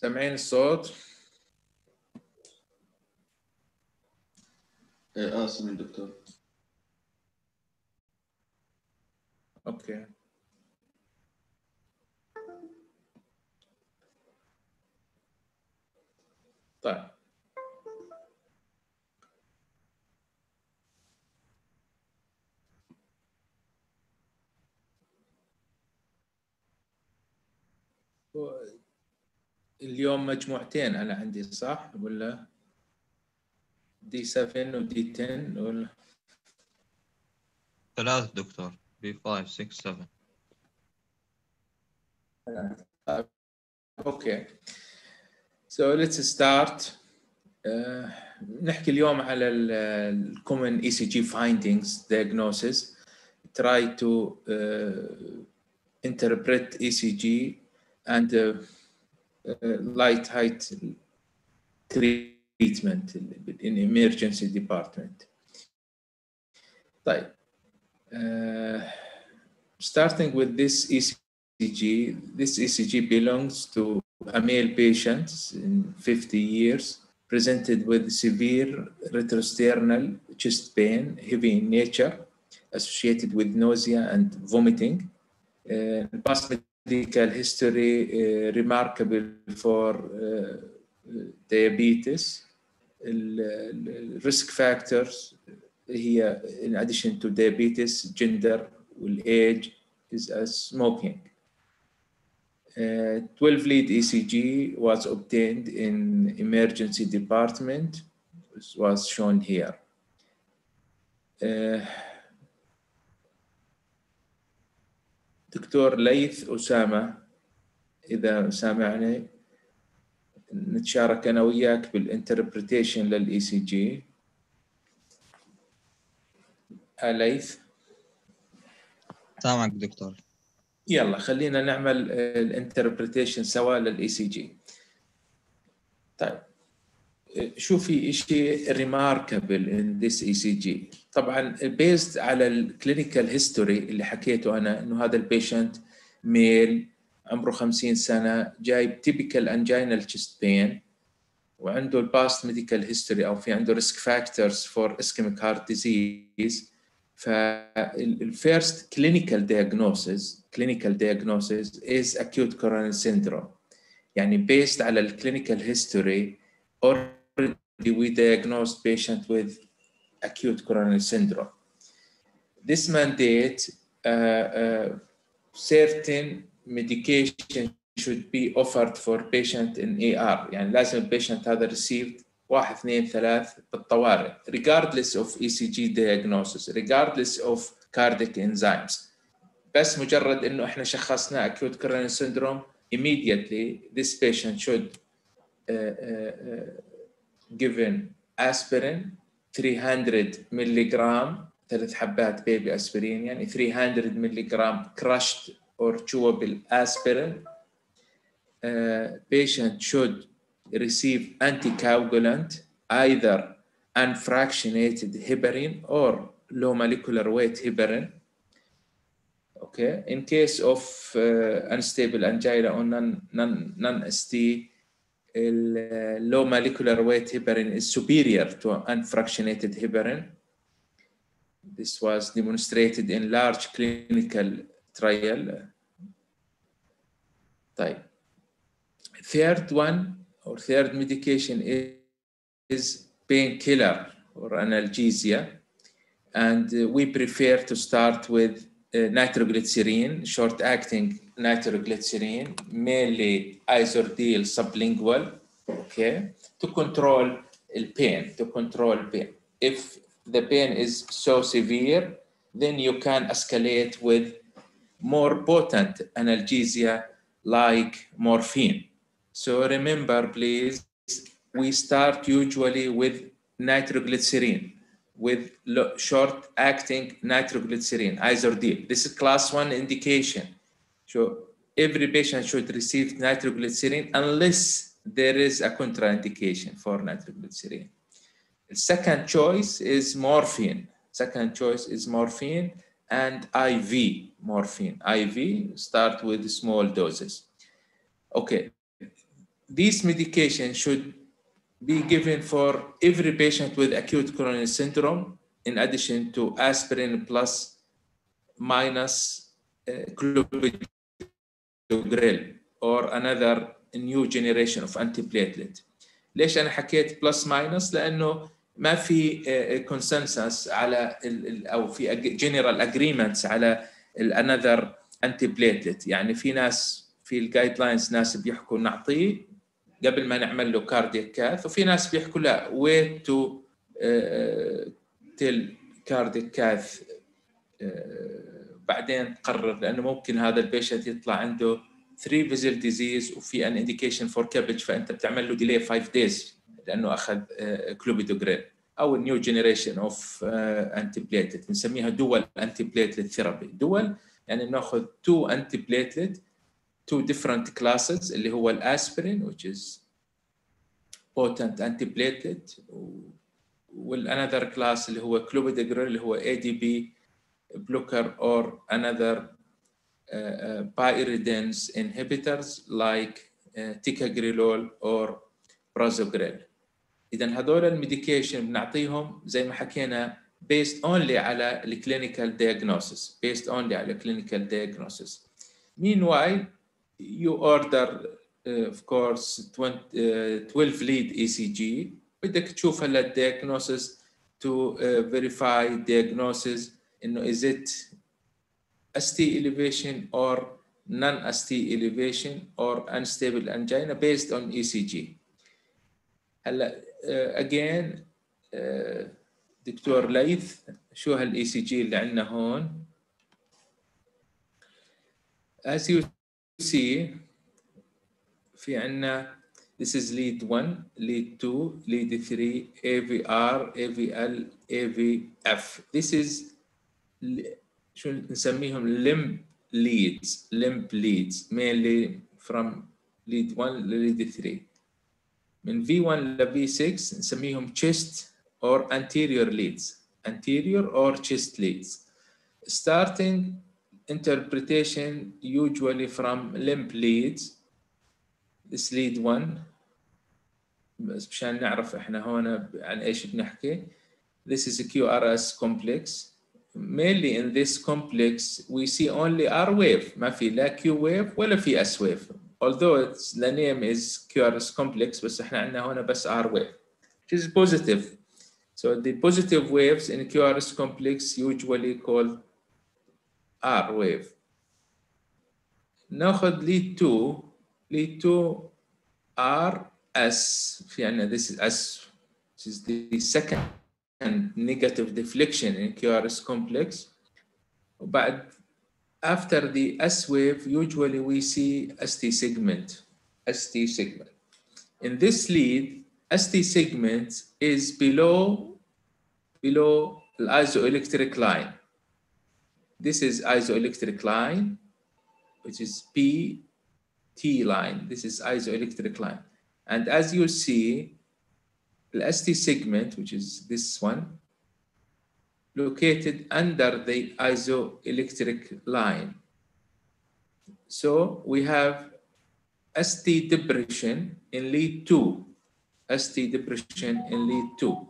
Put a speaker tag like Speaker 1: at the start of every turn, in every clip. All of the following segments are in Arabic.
Speaker 1: سامعين الصوت؟
Speaker 2: إيه آه سمين دكتور
Speaker 1: أوكي اليوم مجموعتين أنا عندي صح ولا دي 7 ودي 10 ولا
Speaker 3: ثلاث دكتور بي 5 6 7
Speaker 1: أوكي so let's start uh, نحكي اليوم على ال common ECG findings diagnosis try to uh, interpret ECG and uh, uh, light height treatment in emergency department طيب uh, starting with this ECG this ECG belongs to a male patient in 50 years presented with severe retrosternal chest pain, heavy in nature, associated with nausea and vomiting. Uh, past medical history uh, remarkable for uh, diabetes. Risk factors here, in addition to diabetes, gender, age, is as smoking. Uh, 12 lead ECG was obtained in emergency department, was shown here. Uh, دكتور ليث أسامة إذا سامعني نتشارك أنا وياك بال interpretation لل ECG. ليث؟
Speaker 3: سامعك دكتور.
Speaker 1: يلا خلينا نعمل ال interpretation سوا لل ECG. طيب. شو في شيء remarkable in this ECG طبعا based على ال clinical history اللي حكيته أنا إنه هذا ال patient male عمره 50 سنة جايب typical anginal chest pain وعنده ال past medical history أو في عنده risk factors for ischemic heart disease فال first clinical diagnosis clinical diagnosis is acute coronary syndrome. يعني based على ال clinical history already we diagnosed patient with acute coronary syndrome this mandate uh, uh, certain medication should be offered for patient in AR يعني لازم البيشنت هذا received واحد اثنين ثلاث بالطوارئ regardless of ECG diagnosis regardless of cardiac enzymes بس مجرد انه احنا شخصنا acute coronary syndrome immediately this patient should uh, uh, uh, given aspirin 300 ملغ ثلاث حبات بيبي اسبرين يعني 300 ملغ crushed or chewable aspirin uh, patient should receive anticoagulant, either unfractionated heparin or low molecular weight heparin. Okay, in case of uh, unstable angina or non, non, non-ST, low molecular weight heparin is superior to unfractionated heparin. This was demonstrated in large clinical trial. Type. Third one or third medication is, is painkiller or analgesia. And uh, we prefer to start with uh, nitroglycerin, short acting nitroglycerin, mainly isordil sublingual, okay, to control pain, to control pain. If the pain is so severe, then you can escalate with more potent analgesia like morphine. So remember, please, we start usually with nitroglycerin, with short-acting nitroglycerin, isordil. This is class one indication. So every patient should receive nitroglycerin unless there is a contraindication for nitroglycerin. The second choice is morphine. Second choice is morphine and IV morphine. IV start with small doses. Okay, these medication should be given for every patient with acute coronary syndrome in addition to aspirin plus minus uh, clopidogrel or another new generation of antiplatelet. ليش أنا حكيت بلس ماينس لأنه ما في كونسنسس على أو في جنرال اجريمنتس على another antiplatelet. يعني في ناس في ال guidelines ناس بيحكوا نعطيه قبل ما نعمل له cardiac cath وفي ناس بيحكوا لا wait till cardiac cath بعدين تقرر لأنه ممكن هذا ال patient يطلع عنده 3 vessel disease وفي an indication for CABG فأنت بتعمل له delay 5 days لأنه أخذ كلوبيدوجريل أو ال new generation of antiplatelet بنسميها dual antiplatelet therapy dual يعني بناخذ تو انتي بليتلت two different classes اللي هو الاسبرين which is potent antiplatelet والanother class اللي هو clopidogrel اللي هو ADP blocker or another uh, uh, pyridines inhibitors like uh, ticagrelol or prasugrel اذا هذول الميديكيشن بنعطيهم زي ما حكينا based only على الكلينيكال diagnosis based only على clinical diagnosis meanwhile you order uh, of course 20, uh, 12 lead ECG بدك تشوف هلا diagnosis to uh, verify diagnosis انه is it ST elevation or non-ST elevation or unstable angina based on ECG هلا uh, again uh, دكتور ليث شو هالاي سي جي اللي عندنا هون as you see في عندنا this is lead 1 lead 2 lead 3 AVR AVL AVF this is شو نسميهم limb leads limb leads mainly from lead 1 ل lead 3 من V1 ل V6 نسميهم chest or anterior leads anterior or chest leads starting interpretation usually from limb leads this lead one بس مشان نعرف احنا هون عن ايش بنحكي this is a QRS complex mainly in this complex we see only R wave ما في لا Q wave ولا في S wave although it's, the name is QRS complex بس احنا عندنا هون بس R wave which is positive so the positive waves in QRS complex usually called R wave. ناخذ lead 2 lead 2 R S في عندنا this is S this is the second and negative deflection in QRS complex. But after the S wave, usually we see ST segment, ST segment. In this lead, ST segment is below, below the isoelectric line. This is isoelectric line, which is P T line. This is isoelectric line. And as you see, the ST segment, which is this one, located under the isoelectric line. So we have ST depression in lead 2, ST depression in lead 2.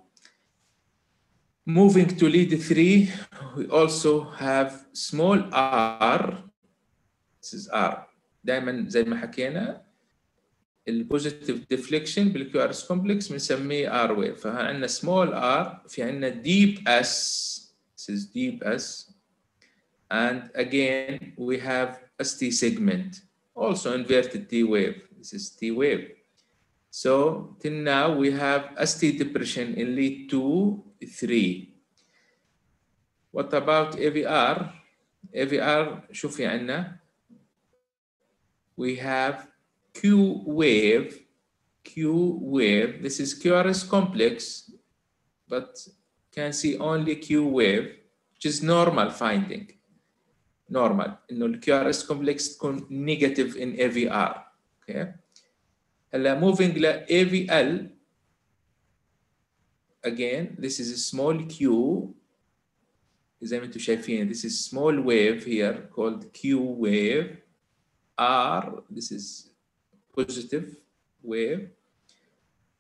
Speaker 1: Moving to lead 3, we also have small r, this is r. دائما زي ما حكينا البوزيتيف ديفليكشن بالكيو ار اس كومبلكس بنسميه ار ويف فعندنا سمول ار في عندنا deep اس this is deep s and again we have ST segment also inverted T wave this is T wave so till now we have ST depression in lead 2 3 what about AVR AVR شو في عندنا we have Q wave Q wave this is QRS complex but can see only Q wave which is normal finding normal انه ال QRS complex تكون negative in AVR okay هلا moving ل AVL again this is a small q زي ما انتم شايفين this is small wave here called q wave r this is positive wave.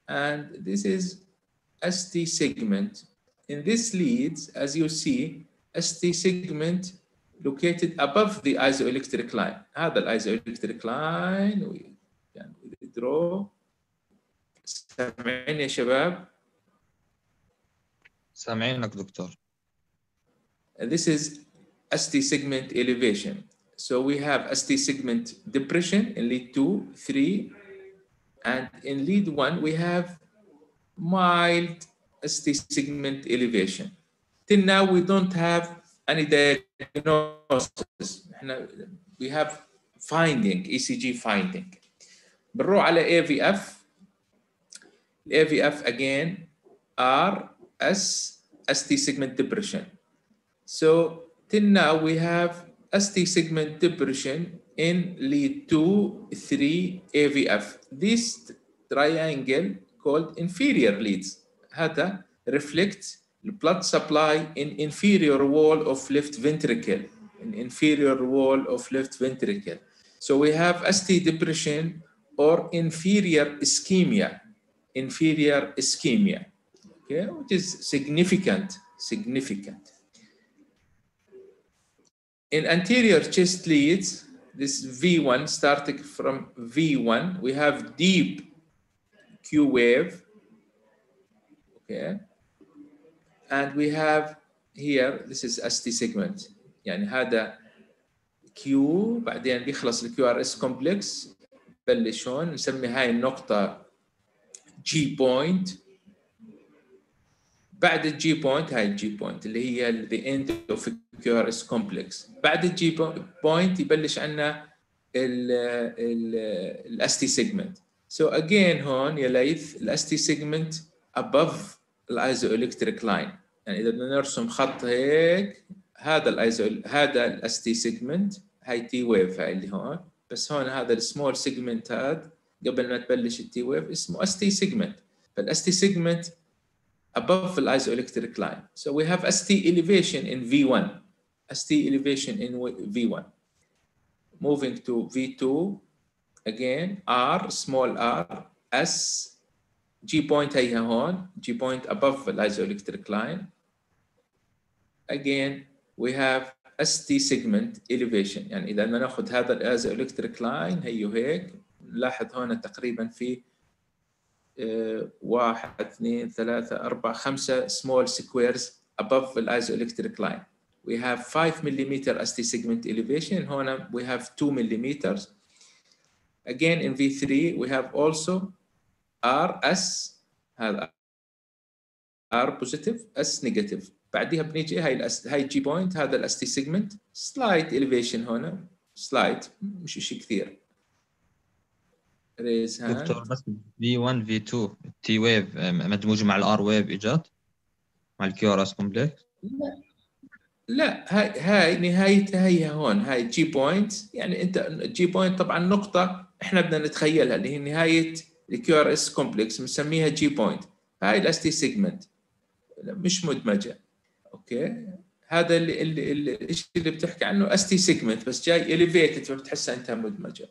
Speaker 1: And this is ST segment. In this leads, as you see, ST segment located above the isoelectric line. هذا الايزوelectric line we can withdraw. سامعين يا شباب؟
Speaker 3: سامعينك دكتور
Speaker 1: This is ST segment elevation. So we have ST segment depression in lead 2, 3, and in lead 1 we have mild ST segment elevation. Till now we don't have any diagnosis. احنا we have finding, ECG finding. بنروح على AVF. AVF again R S ST segment depression. So till now we have ST segment depression in lead 2, 3 AVF. This triangle called inferior leads. هذا reflects the blood supply in inferior wall of left ventricle, in inferior wall of left ventricle. So we have ST depression or inferior ischemia, inferior ischemia, okay, which is significant, significant. In anterior chest leads, this V1 starting from V1, we have deep Q wave, okay, and we have here this is ST segment يعني هذا Q بعدين بيخلص ال QRS complex بلش هون نسمي هاي النقطة G point بعد ال J point هاي ال J point اللي هي the end of QRS complex. بعد الجي بوينت يبلش عندنا ال ST segment. So again هون يا ليث ال ST segment above ال isoelectric line يعني إذا بدنا نرسم خط هيك هذا الايزو هذا ال ST segment هاي T wave هاي اللي هون. بس هون هذا السمول سيجمنت هذا قبل ما تبلش التي ويف اسمه اس تي سيجمنت فالاس تي سيجمنت above the isoelectric line. So we have ST elevation in V1, ST elevation in V1. Moving to V2, again, R, small r, S, G point هيها هون G point above the isoelectric line again we have ST segment elevation يعني إذا ما ناخذ هذا الايزوالكتريك لاين هيو هيك نلاحظ هون تقريبا في اه واحد اثنين ثلاثة أربعة خمسة small squares above the isoelectric line we have 5 millimeter ST segment elevation هنا we have 2 millimeters again in V3 we have also R S هذا R positive S negative بعديها بنيجي هاي ال S هاي J point هذا ال ST segment slight elevation هنا slight مش شيء كثير هاند
Speaker 3: دكتور بس V 1 V 2 ال T wave مدموجه مع ال R wave اجت مع ال QRS complex
Speaker 1: لا. لا هاي هاي نهايتها هي هون هاي J point يعني أنت J point طبعا نقطة إحنا بدنا نتخيلها اللي هي نهاية ال QRS complex بنسميها J point هاي ال ST segment مش مدمجة. okay؟ هذا اللي اللي اللي الشيء اللي بتحكي عنه ST segment بس جاي elevated فبتحسها انت مدمجة.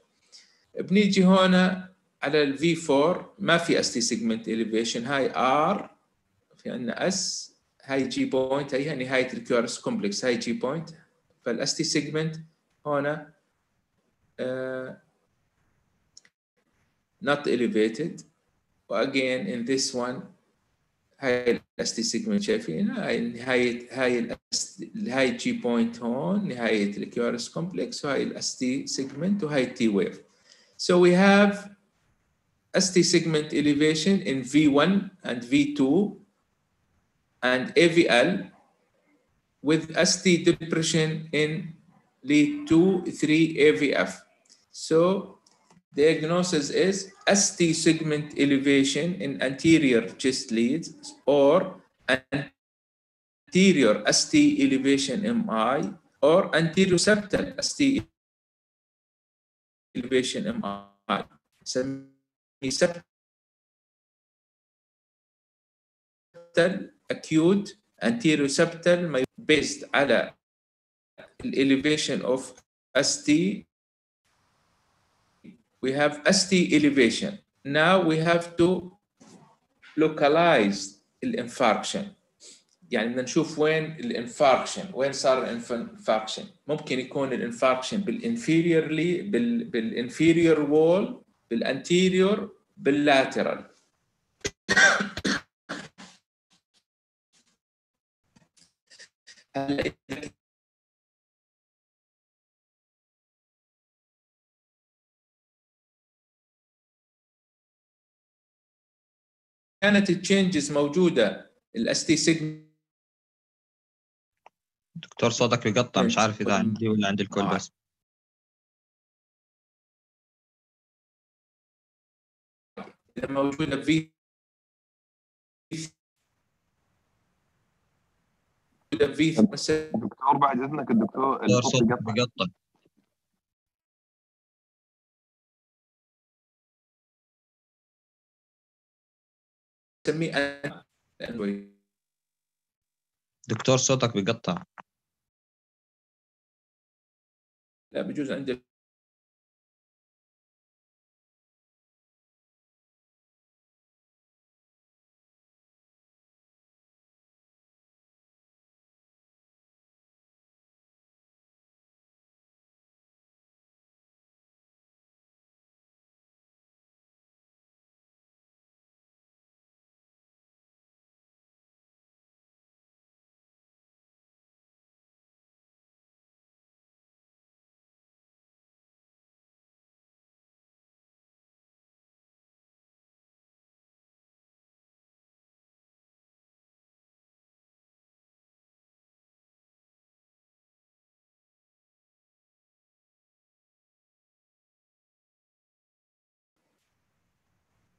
Speaker 1: بنيجي هنا على ال V 4 ما في ST segment elevation هاي R في عندنا S هاي J point هي نهاية ال QRS complex هاي J point فال ST segment uh, not elevated. و again in this one هاي ال ST segment شايفينها هاي نهاية هاي هاي J point هون نهاية ال QRS complex وهاي ال ST segment وهاي ال T wave So we have ST segment elevation in V1 and V2 and AVL with ST depression in lead 2, 3 AVF. So diagnosis is ST segment elevation in anterior chest leads or anterior ST elevation MI or anterior septal ST elevation MI. سمي septal acute anterior septal based على elevation of ST we have ST elevation now we have to localize الانفاركشن يعني بدنا نشوف وين الانفاركشن وين صار الانفاركشن؟ ممكن يكون الانفاركشن بالانفيريور لي بال بالانفيريور وول بالانتيريور باللاترال كانت ال changes موجودة ال ST segment
Speaker 3: دكتور صوتك بيقطع مش عارف إذا عندي ولا عند الكل
Speaker 1: آه.
Speaker 3: بس.
Speaker 1: موجوده في موجوده في مثلا
Speaker 2: دكتور بعد إذنك الدكتور الصوت
Speaker 3: صوتك
Speaker 2: يقطع
Speaker 3: بيقطع.
Speaker 1: anyway.
Speaker 3: دكتور صوتك بيقطع.
Speaker 1: لا بجوز عندي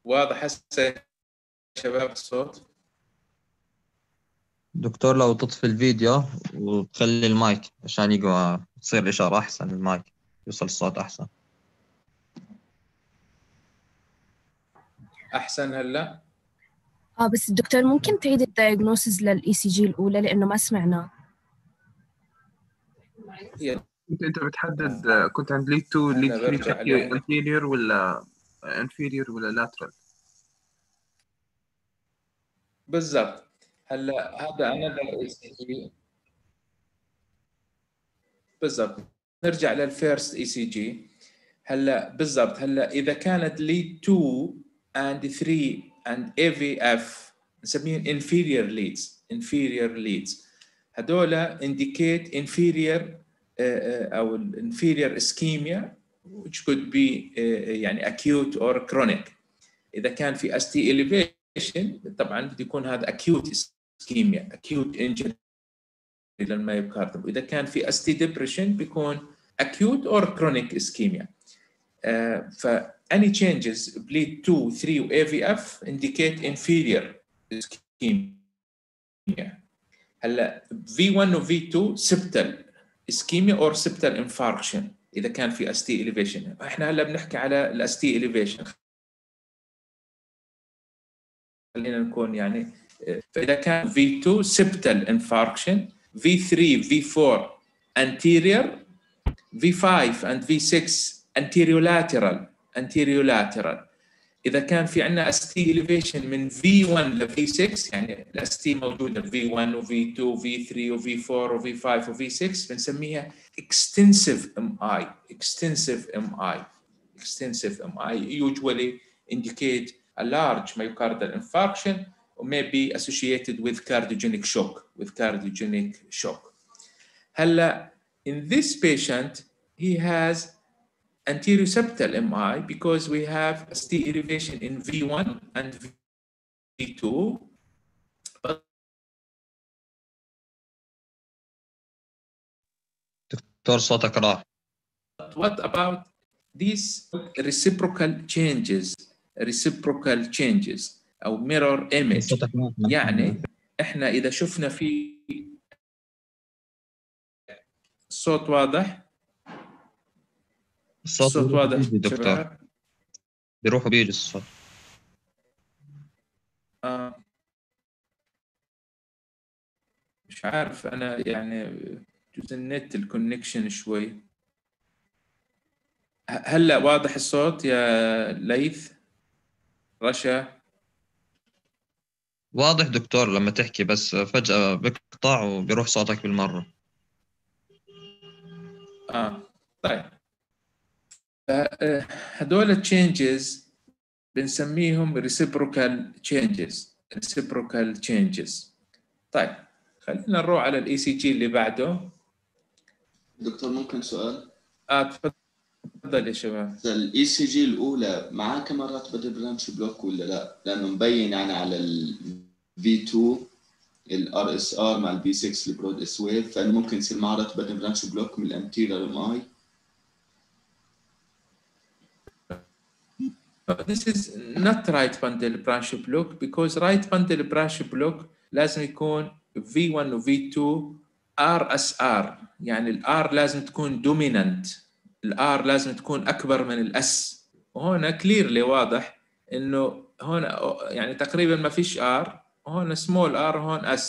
Speaker 1: واضح هسه شباب الصوت.
Speaker 3: دكتور لو تطفي الفيديو وتخلي المايك عشان يقوى تصير الإشارة أحسن المايك يوصل الصوت أحسن.
Speaker 1: أحسن هلا؟
Speaker 4: آه بس الدكتور ممكن تعيد ال diagnosis لل ECG الأولى لأنه ما سمعناه
Speaker 2: كنت أنت بتحدد كنت عند lead 2 lead
Speaker 1: and
Speaker 2: 3
Speaker 1: برجع عليها.
Speaker 2: anterior ولا inferior ولا lateral
Speaker 1: بالضبط. هلا هذا أنا بالضبط. نرجع لل first ECG هلا بالضبط. هلا إذا كانت lead 2 and 3 and AVF نسميهم inferior leads inferior leads. هذول indicate inferior uh, uh, أو inferior ischemia which could be uh, يعني acute or chronic اذا كان في ST elevation طبعا بده يكون هذا acute ischemia acute injury للمايوكارديوم واذا كان في ST depression بيكون acute or chronic ischemia uh, ف any changes bleed 2 3 و AVF indicate inferior ischemia هلا V1 و V2 septal ischemia or septal infarction اذا كان في ST elevation إحنا هلا بنحكي على ال ST elevation خلينا نكون يعني فاذا كان V2 septal infarction V3 V4 anterior V5 and V6 anterolateral anterolateral اذا كان في عندنا ST elevation من V1 ل V6 يعني ال ST موجوده V1 و V2 و V3 و V4 و V5 و V6 بنسميها extensive MI extensive MI extensive MI usually indicate a large myocardial infarction may be associated with cardiogenic shock with cardiogenic shock هلا in this patient he has anteroseptal MI because we have ST elevation in V1 and V2
Speaker 3: دكتور صوتك راح
Speaker 1: But what about these reciprocal changes reciprocal changes او mirror image
Speaker 3: صوتك ما
Speaker 1: يعني احنا اذا شفنا في الصوت واضح
Speaker 3: الصوت
Speaker 1: الصوت واضح.
Speaker 3: دكتور. بيروح وبيجي الصوت.
Speaker 1: آه. مش عارف أنا يعني جزء النت الكونكشن شوي. هلا واضح الصوت يا ليث؟ رشا؟
Speaker 3: واضح دكتور لما تحكي بس فجأة بقطع وبيروح صوتك بالمرة.
Speaker 1: آه. طيب. ف- آه، هدول changes بنسميهم reciprocal changes reciprocal changes. طيب خلينا نروح على ال ECG اللي بعده.
Speaker 5: دكتور ممكن سؤال؟
Speaker 1: آه تفضل يا شباب.
Speaker 5: ال ECG الأولى معاه كمان right bundle branch block ولا لا؟ لأنه مبين يعني على ال V 2 ال RSR مع ال V 6 ال broad S wave فانه ممكن يصير معاه right bundle branch block من ال anterior MI
Speaker 1: This is not right bundle branch block because right bundle branch block لازم يكون V1 و V2 RSR يعني ال R لازم تكون dominant. ال R لازم تكون أكبر من ال S. وهنا clearly واضح إنه هنا يعني تقريبا ما فيش R. وهنا small R وهون S.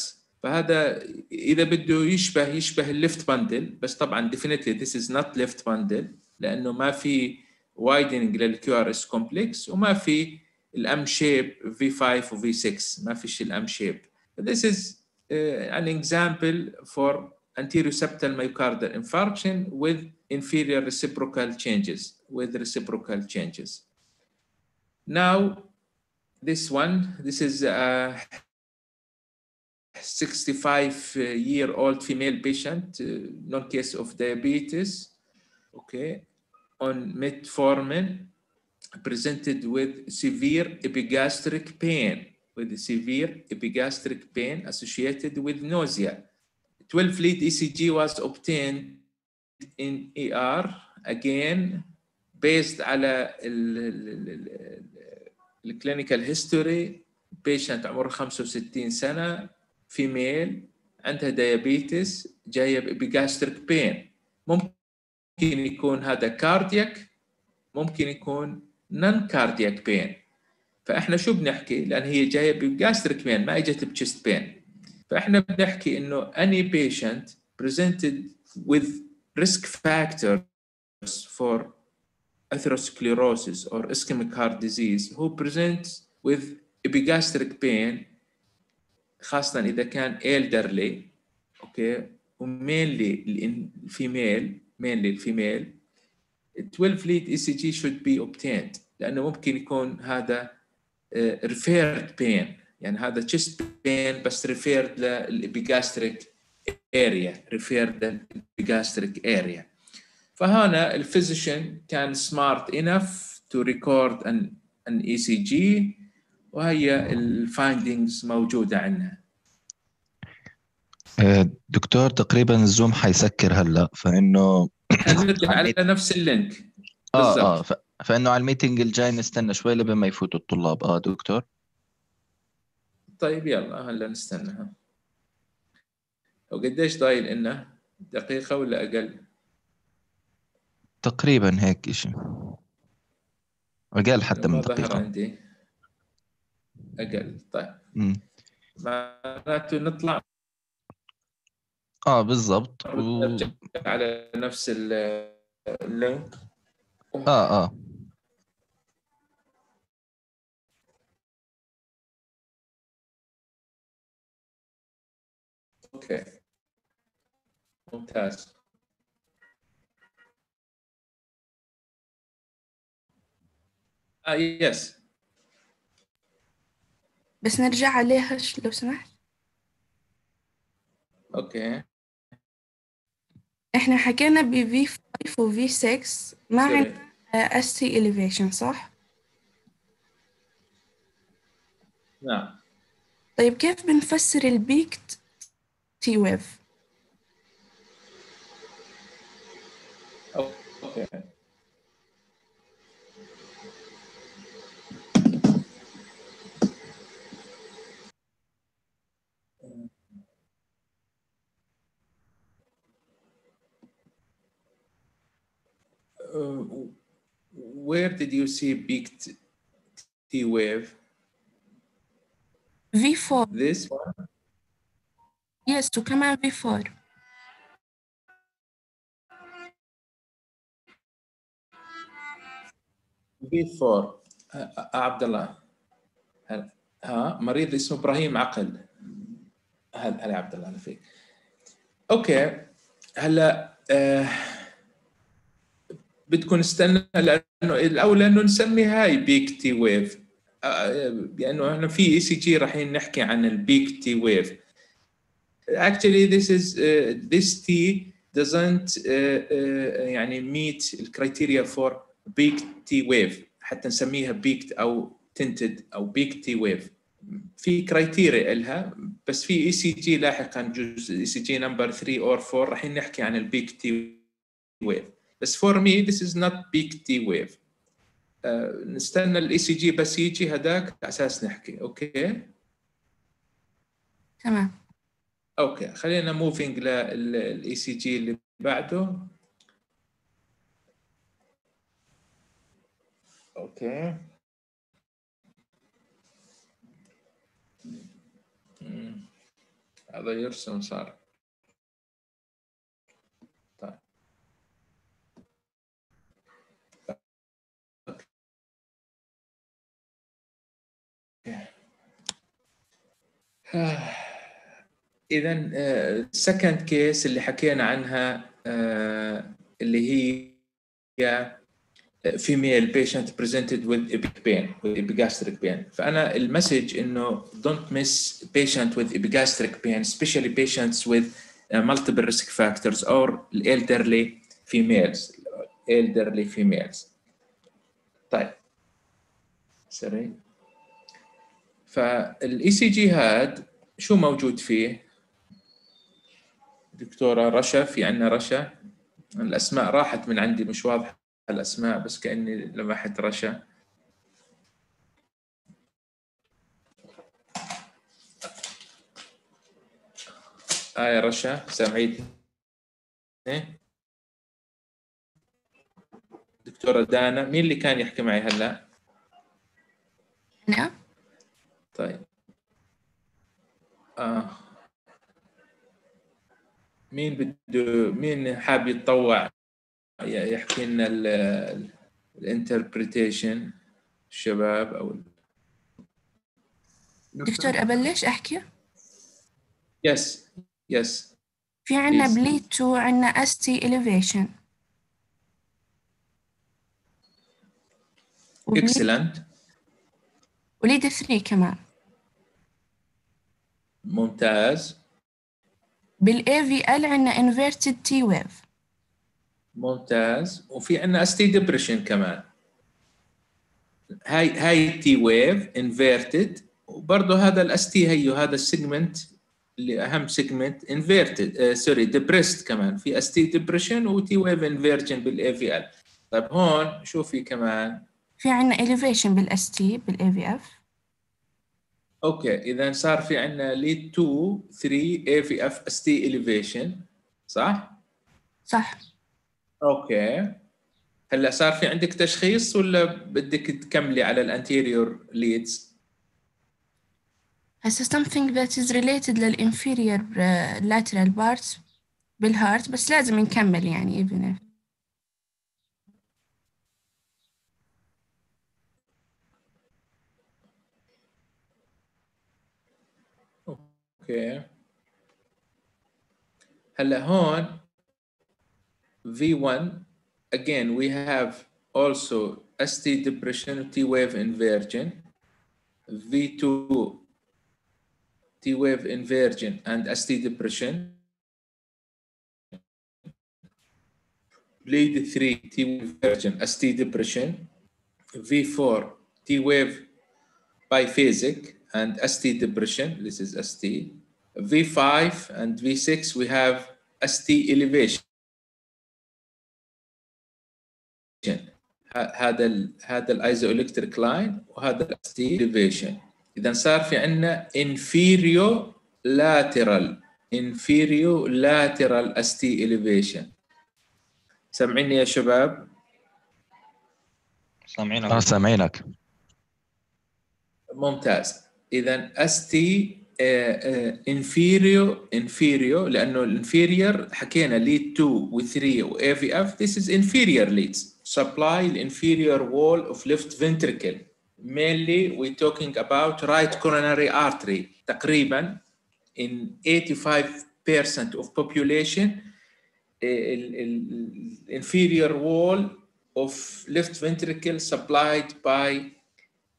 Speaker 1: فهذا إذا بده يشبه يشبه ال left bundle بس طبعا definitely this is not left bundle لأنه ما في widening لل QRS complex وما في ال M shape V5 و V6 ما فيش ال M shape This is uh, an example for anterior septal myocardial infarction with inferior reciprocal changes with reciprocal changes. Now this one this is a 65 year old female patient uh, non case of diabetes okay on metformin presented with severe epigastric pain, with severe epigastric pain associated with nausea. 12 lead ECG was obtained in ER again based على الكلينيكال هيستوري patient عمره 65 سنة فيميل عندها diabetes جاية بإبيجاستريك بين ممكن ممكن يكون هذا كاردياك ممكن يكون non-cardiac pain فإحنا شو بنحكي؟ لأن هي جاية ب epigastric pain ما إجت ب chest pain فإحنا بنحكي إنه any patient presented with risk factors for atherosclerosis or ischemic heart disease who presents with epigastric pain خاصة إذا كان elderly أوكي و mainly ال female mainly ال female 12 lead ECG should be obtained لأنه ممكن يكون هذا uh, referred pain يعني هذا chest pain بس referred لل epigastric area referred لل epigastric area فهنا ال physician كان smart enough to record an, an ECG وهي ال findings موجودة عندنا
Speaker 6: آه، دكتور تقريبا ال Zoom حيسكر هلأ فإنه
Speaker 1: نرجع على نفس اللينك
Speaker 6: آه
Speaker 1: بالضبط.
Speaker 6: آه ف... فإنه على ال meeting الجاي نستنى شوي لبين ما يفوتوا الطلاب آه دكتور
Speaker 1: طيب يلا هلأ نستنى. وقديش ضايل لنا دقيقة ولا أقل؟
Speaker 6: تقريبا هيك شيء أقل حتى من دقيقة
Speaker 1: عندي أقل طيب. معناته نطلع
Speaker 6: آه بالضبط. و...
Speaker 1: على نفس ال- ال
Speaker 6: link. آه
Speaker 1: آه. okay. ممتاز. آه yes
Speaker 7: بس نرجع عليها لو سمحت.
Speaker 1: okay.
Speaker 7: إحنا حكينا ب V5 و V6 ما. عندنا ST elevation صح؟
Speaker 1: نعم
Speaker 7: طيب كيف بنفسر ال peaked T
Speaker 1: wave؟ أوكي where did you see big T- T wave?
Speaker 7: V4
Speaker 1: This one?
Speaker 7: yes وكمان V4
Speaker 1: V4 uh, uh, عبد الله ها مريض اسمه إبراهيم عقل هلا هلا عبد الله على فيك okay هلا آه بدكم نستنى لأنه الاولى انه نسمي هاي peaked T wave لأنه إحنا في ECG رايحين نحكي عن ال peaked T wave actually this is uh, this T doesn't uh, uh, يعني meet ال criteria for big T wave. حتى نسميها peaked أو tented أو big T wave. في criteria لها بس في ECG لاحقا جزء ECG number 3 or 4 راح نحكي عن ال peaked T wave بس for me this is not peaked T wave نستنى ال ECG بس يجي هذاك على أساس نحكي okay?
Speaker 7: تمام.
Speaker 1: okay خلينا moving لل ECG اللي بعده. okay. هذا يرسم صار. اذا second case اللي حكينا عنها اللي هي female patient presented with pain epigastric pain فأنا ال message إنه don't miss patient with epigastric pain specially patients with multiple risk factors or ال elderly females ال elderly females طيب. سري فال ECG هاد شو موجود فيه؟ دكتورة رشا في عندنا رشا. الأسماء راحت من عندي مش واضحة الأسماء بس كأني لمحت رشا. آية رشا سامعيني؟ دكتورة دانا مين اللي كان يحكي معي هلأ؟
Speaker 7: أنا؟
Speaker 1: طيب. آه. مين بده مين حاب يتطوع؟ يحكي لنا ال interpretation الشباب أو
Speaker 7: دكتور. أبلش أحكي؟
Speaker 1: yes yes
Speaker 7: في عنا
Speaker 1: Please.
Speaker 7: ب lead 2 عنا ST elevation. وب
Speaker 1: lead-
Speaker 7: excellent و lead 3 كمان.
Speaker 1: ممتاز.
Speaker 7: بال AVL عنا inverted T wave.
Speaker 1: ممتاز. وفي عندنا ST depression كمان. هاي هاي T wave inverted وبرضه هذا ال ST هيو هذا ال segment اللي أهم segment inverted sorry depressed كمان. في ST depression و T wave inversion بال AVL طيب هون شو في كمان؟
Speaker 7: في عنا elevation بال ST بال AVF
Speaker 1: okay إذا صار في عندنا lead 2 3 AVF ST elevation صح؟
Speaker 7: صح.
Speaker 1: okay. هلا صار في عندك تشخيص ولا بدك تكملي على ال anterior leads
Speaker 7: هسه something that is related لل inferior uh, lateral parts بالهارت بس لازم نكمل يعني even if.
Speaker 1: اوكي هلا هون V1 again we have also ST depression T wave inversion V2 T wave inversion and ST depression bleed 3 T wave inversion ST depression V4 T wave biphasic and ST depression. This is ST. V5 and V6, we have ST elevation. هذا ال هذا الايزوالكتريك لاين وهذا الاس تي elevation. إذا صار في عندنا inferior lateral inferior lateral ST elevation. سامعيني يا شباب؟
Speaker 3: سامعينك
Speaker 6: سامعينك
Speaker 1: ممتاز إذا اس تي انفيريو انفيريو لانه الانفيريور حكينا ليد 2 و 3 و اي في اف this is inferior leads supply the inferior wall of left ventricle mainly we're talking about right coronary artery تقريبا in 85% of population ال- ال- inferior wall of left ventricle supplied by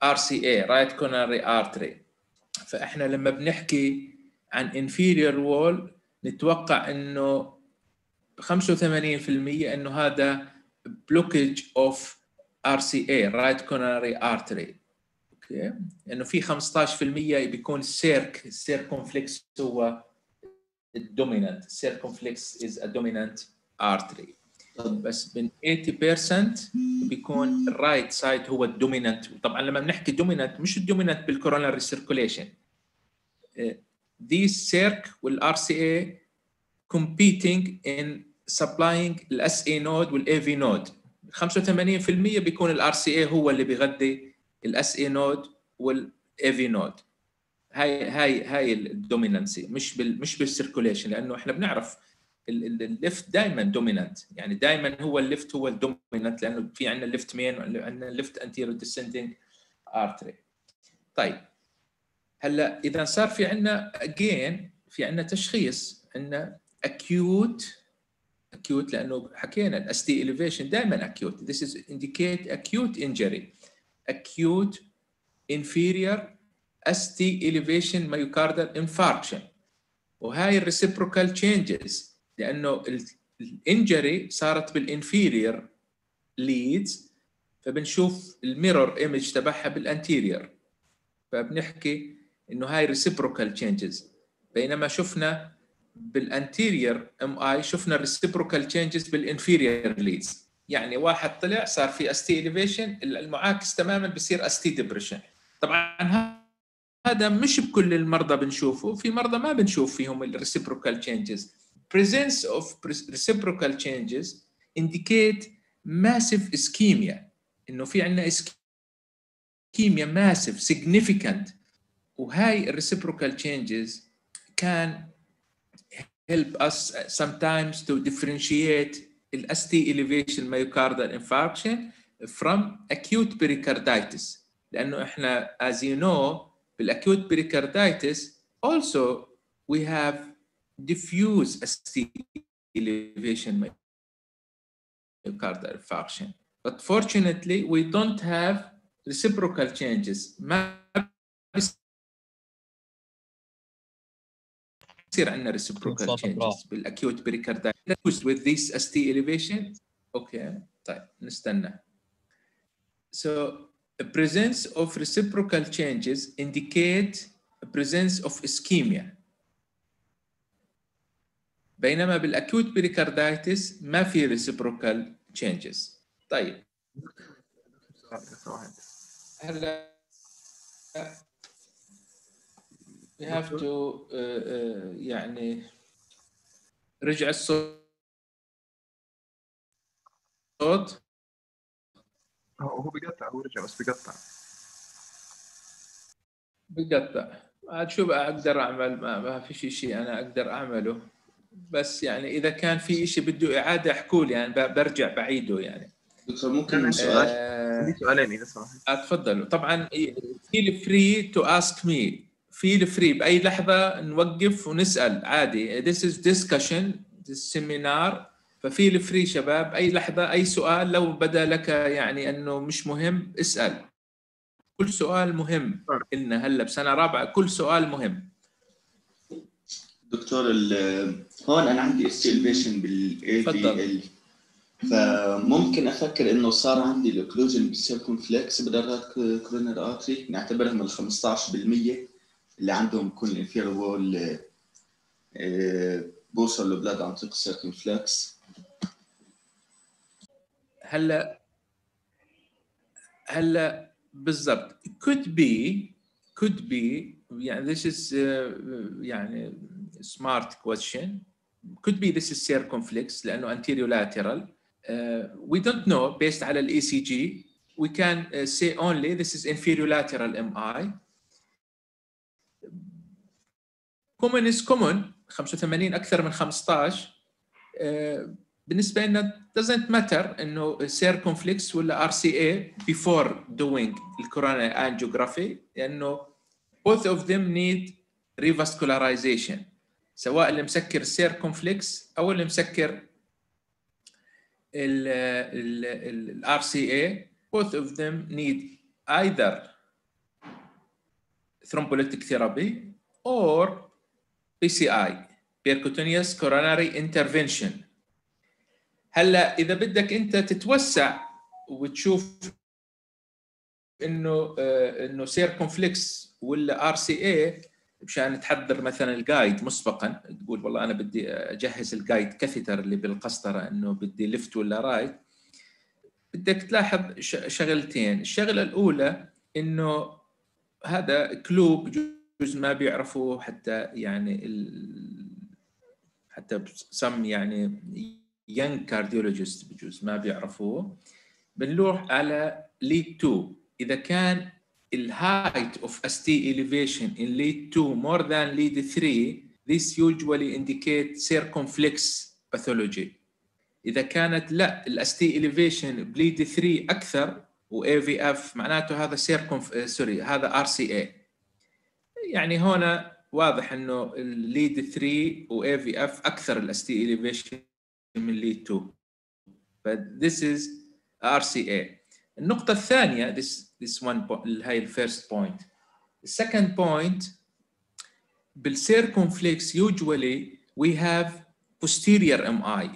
Speaker 1: RCA right coronary artery فإحنا لما بنحكي عن inferior wall نتوقع إنه 85% إنه هذا blockage of RCA right coronary artery. أوكي إنه في 15% بيكون السيرك السيركونفلكس هو الدومينانت السيركونفلكس is a dominant artery. بس من 80% بيكون ال right side هو ال dominant طبعا لما بنحكي dominant مش ال dominant بال coronary circulation these circ وال RCA competing in supplying ال SA node وال AV node. 85% بيكون ال RCA هو اللي بيغذي ال SA node وال AV node. هاي هاي هاي ال dominancy مش بال مش بال circulation لأنه إحنا بنعرف ال left دائما dominant يعني دائما هو ال left هو ال dominant لأنه في عندنا ال left main وعندنا ال left anterior descending artery طيب. هلأ إذا صار في عندنا اجين في عندنا تشخيص عندنا acute acute لأنه حكينا ال ST elevation دائما acute this is indicate acute injury. Acute inferior ST elevation myocardial infarction. وهاي ال reciprocal changes لأنه ال injury صارت بال inferior leads فبنشوف ال mirror image تبعها بال anterior. فبنحكي إنه هاي reciprocal changes بينما شفنا بال anterior MI شفنا ال reciprocal changes بال inferior leads. يعني واحد طلع صار في ST elevation المعاكس تماما بصير ST depression طبعا هذا مش بكل المرضى بنشوفه في مرضى ما بنشوف فيهم الريسيبروكال تشينجز presence of reciprocal changes indicate massive ischemia انه في عندنا ischemia massive significant وهاي reciprocal changes can help us sometimes to differentiate the ST elevation myocardial infarction from acute pericarditis لانه احنا as you know بالacute pericarditis also we have diffuse ST elevation myocardial infarction. But fortunately, we don't have reciprocal changes. ما بصير عندنا reciprocal
Speaker 3: صوتك
Speaker 1: changes
Speaker 3: راح.
Speaker 1: بالacute pericarditis with this ST elevation. Okay, طيب نستنى. So the presence of reciprocal changes indicate a presence of ischemia. بينما بال acute pericarditis ما في reciprocal changes طيب. هلا we have to uh, uh, يعني رجع الصوت.
Speaker 2: هو هو بيقطع هو رجع بس بيقطع.
Speaker 1: بقطع عاد شو بقى أقدر أعمل؟ ما, ما في شيء أنا أقدر أعمله. بس يعني إذا كان في شيء بده إعادة أحكوا لي يعني ب- برجع بعيده يعني.
Speaker 5: دكتور ممكن
Speaker 2: أنا-
Speaker 5: سؤال؟
Speaker 1: آه،
Speaker 2: عندي سؤالين إذا سمحت.
Speaker 1: آه، تفضلوا. طبعا feel free to ask me. Feel free. بأي لحظة نوقف ونسأل. عادي. This is discussion this seminar. ففيل فري شباب. أي لحظة أي سؤال لو بدا لك يعني إنه مش مهم اسأل. كل سؤال مهم. إلنا هلأ بسنة رابعة كل سؤال مهم.
Speaker 5: دكتور هون أنا عندي ST elevation بال aVF
Speaker 1: تفضل.
Speaker 5: ال فممكن أفكر إنه صار عندي ال occlusion بال circumflex بدل right coronary artery نعتبرها من ال 15% اللي عندهم يكون ال inferior wall بوصل ال blood عن طريق ال circumflex
Speaker 1: هلا هلا بالضبط. Could be could be يعني this is uh, يعني smart question could be this is circumflex لأنه anterolateral uh, we don't know based على ال ECG we can uh, say only this is inferiolateral MI common is common 85 أكثر من 15 uh, بالنسبة لنا doesn't matter انه circumflex ولا RCA before doing الcoronary angiography لأنه both of them need revascularization سواء اللي مسكر السير أو اللي مسكر ال ال ال الار سي اي both of them need either thrombolytic therapy or PCI percutaneous coronary intervention. هلا إذا بدك أنت تتوسع وتشوف إنه آه، إنه سير ولا RCA مشان تحضر مثلا ال guide مسبقا تقول والله أنا بدي أجهز ال guide catheter اللي بالقسطرة إنه بدي left ولا right بدك تلاحظ شغلتين. الشغلة الأولى إنه هذا كلوب بجوز ما بيعرفوا حتى يعني ال... حتى سم يعني young cardiologist بجوز ما بيعرفوه. بنروح على lead 2 إذا كان ال height of ST elevation in lead 2 more than lead 3 this usually indicate circumflex pathology اذا كانت لا ال ST elevation بليد 3 أكثر و AVF معناته هذا circumf سوري هذا RCA يعني هنا واضح انه ال lead 3 و AVF أكثر ال ST elevation من lead 2 ف this is RCA النقطة الثانية this this one هاي ال first point ال second point بال circumflex usually we have posterior MI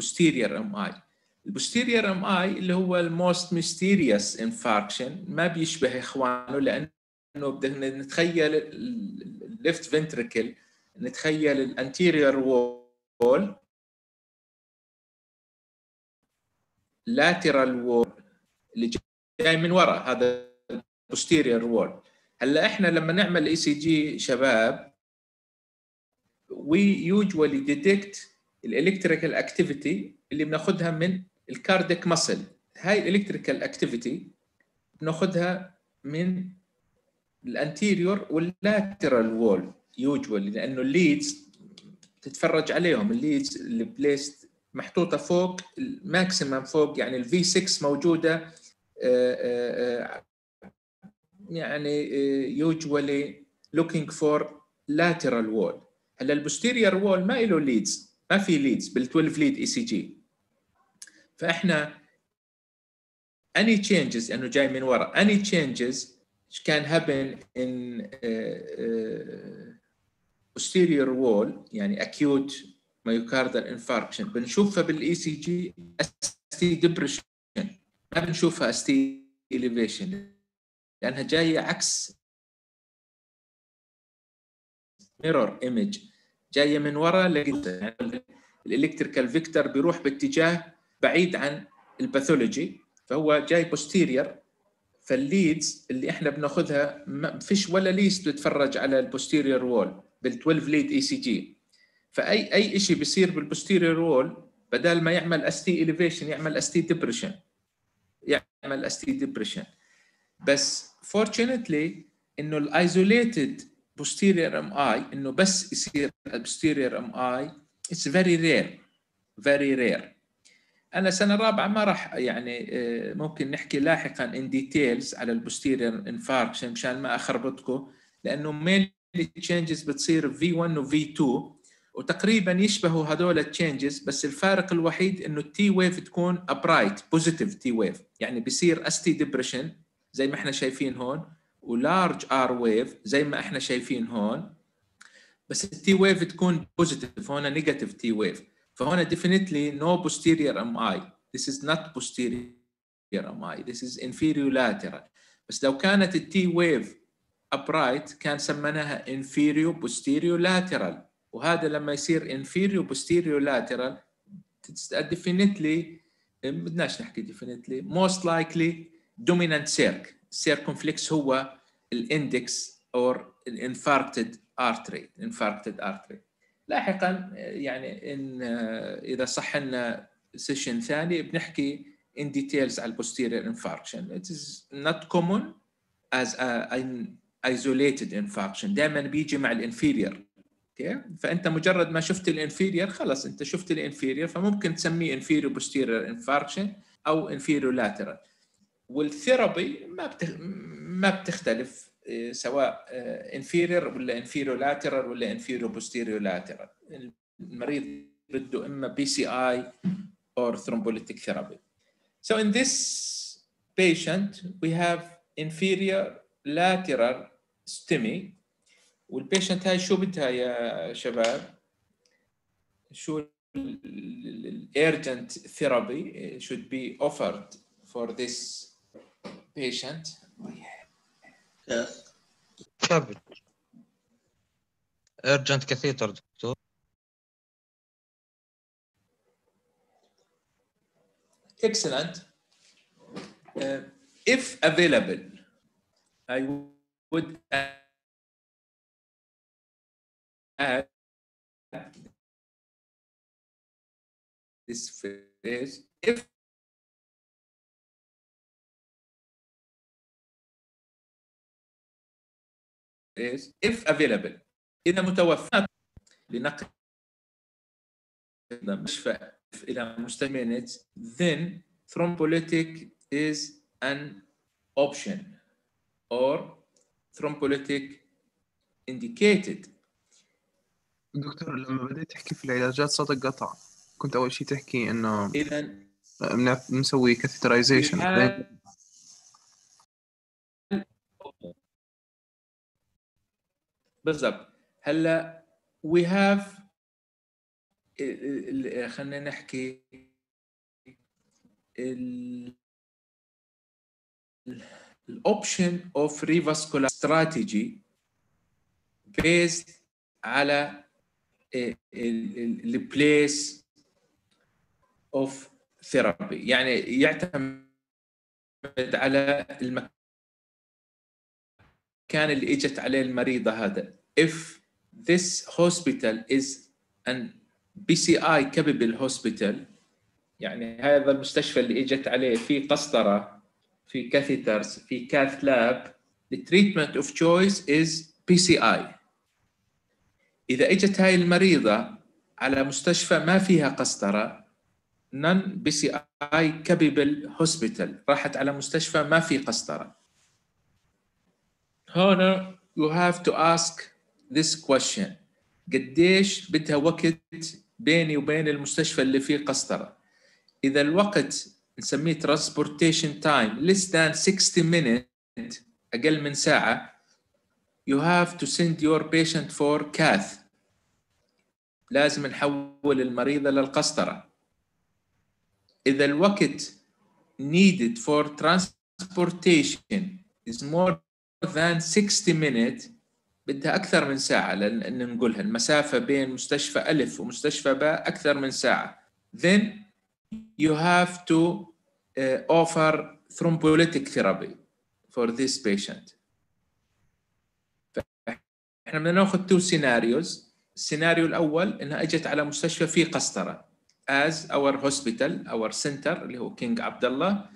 Speaker 1: posterior MI ال posterior MI اللي هو ال most mysterious infarction ما بيشبه إخوانه لأنه بدنا نتخيل ال left ventricle نتخيل ال anterior wall lateral wall اللي جاي من ورا هذا posterior wall هلأ إحنا لما نعمل ECG شباب we usually detect ال electrical activity اللي بناخذها من ال cardiac muscle هاي ال electrical activity بناخذها من ال anterior وال lateral wall usually لأنه ال leads تتفرج عليهم ال leads اللي بليست محطوطة فوق ال maximum فوق يعني ال V6 موجودة يعني usually looking for lateral wall هلا ال posterior wall ما له leads ما في leads بال 12 lead ECG فاحنا any changes انه جاي من ورا any changes can happen in uh, uh, posterior wall يعني acute myocardial infarction بنشوفها بال ECG ST depression ما بنشوفها ST elevation لأنها جاية عكس mirror image جاية من ورا ال electrical vector بيروح باتجاه بعيد عن ال pathology فهو جاي posterior فال leads اللي إحنا بناخذها ما فيش ولا lead بتتفرج على ال posterior wall بال 12 lead ECG فأي أي شيء بيصير بال posterior wall بدل ما يعمل ST elevation يعمل ST depression يعمل ST depression بس fortunately إنه ال isolated posterior MI إنه بس يصير posterior MI it's very rare very rare. أنا سنة رابعة ما راح يعني آه، ممكن نحكي لاحقا in details على ال posterior infarction مشان ما أخربطكم لأنه main changes بتصير في 1 وفي 2 وتقريبا يشبهوا هذول ال changes بس الفارق الوحيد إنه ال T wave تكون upright positive T wave يعني بيصير ST depression زي ما إحنا شايفين هون و large R wave زي ما إحنا شايفين هون. بس ال T wave تكون positive هون negative T wave فهنا definitely no posterior MI this is not posterior MI this is inferior lateral. بس لو كانت ال T wave upright كان سميناها inferior posterior lateral. وهذا لما يصير inferior posterior lateral definitely بدناش نحكي definitely most likely dominant circ circumflex هو ال index or ال infarcted artery infarcted artery لاحقا يعني ان اذا صح لنا session ثاني بنحكي in details على posterior infarction it is not common as a, an isolated infarction دائما بيجي مع ال inferior okay؟ فأنت مجرد ما شفت ال inferior خلاص أنت شفت ال inferior فممكن تسميه inferior posterior infarction أو inferior lateral. وال therapy ما بتخ... ما بتختلف إيه، سواء inferior ولا inferior lateral ولا inferior posterior lateral. المريض بده إما PCI or thrombolytic therapy. So in this patient we have inferior lateral STEMI والبيشنت هاي شو بدها يا شباب؟ شو الارجنت ثيرابي should be offered for this patient
Speaker 3: كبد ارجنت كثيتر دكتور
Speaker 1: excellent Uh, if available I would add this phrase if is if available إذا متوفر لنقل مستشفى إلى مستشفى then thrombolytic is an option or thrombolytic indicated
Speaker 2: دكتور لما بديت تحكي في العلاجات صوتك قطع. كنت أول شيء تحكي
Speaker 1: إنه
Speaker 2: بنعرف- بنسوي
Speaker 1: catheterization بالضبط. هلأ we have ال- ال- خلينا نحكي ال ال option of revascular strategy based على ال place of therapy يعني يعتمد على المكان اللي إجت عليه المريضة هذا. If this hospital is an PCI capable hospital يعني هذا المستشفى اللي إجت عليه في قسطرة في catheters في cath lab the treatment of choice is PCI إذا إجت هاي المريضة على مستشفى ما فيها قسطرة non BCI capable hospital راحت على مستشفى ما في قسطرة. هنا you have to ask this question. قديش بدها وقت بيني وبين المستشفى اللي فيه قسطرة؟ إذا الوقت نسميه transportation time less than 60 minutes أقل من ساعة you have to send your patient for cath لازم نحول المريضة للقسطرة إذا الوقت needed for transportation is more than 60 minutes بدها أكثر من ساعة لأن نقولها المسافة بين مستشفى ألف ومستشفى باء أكثر من ساعة then you have to uh, offer thrombolytic therapy for this patient إحنا بدنا ناخذ two scenarios السيناريو الأول إنها إجت على مستشفى فيه قسطرة as our hospital our center اللي هو كينج عبد الله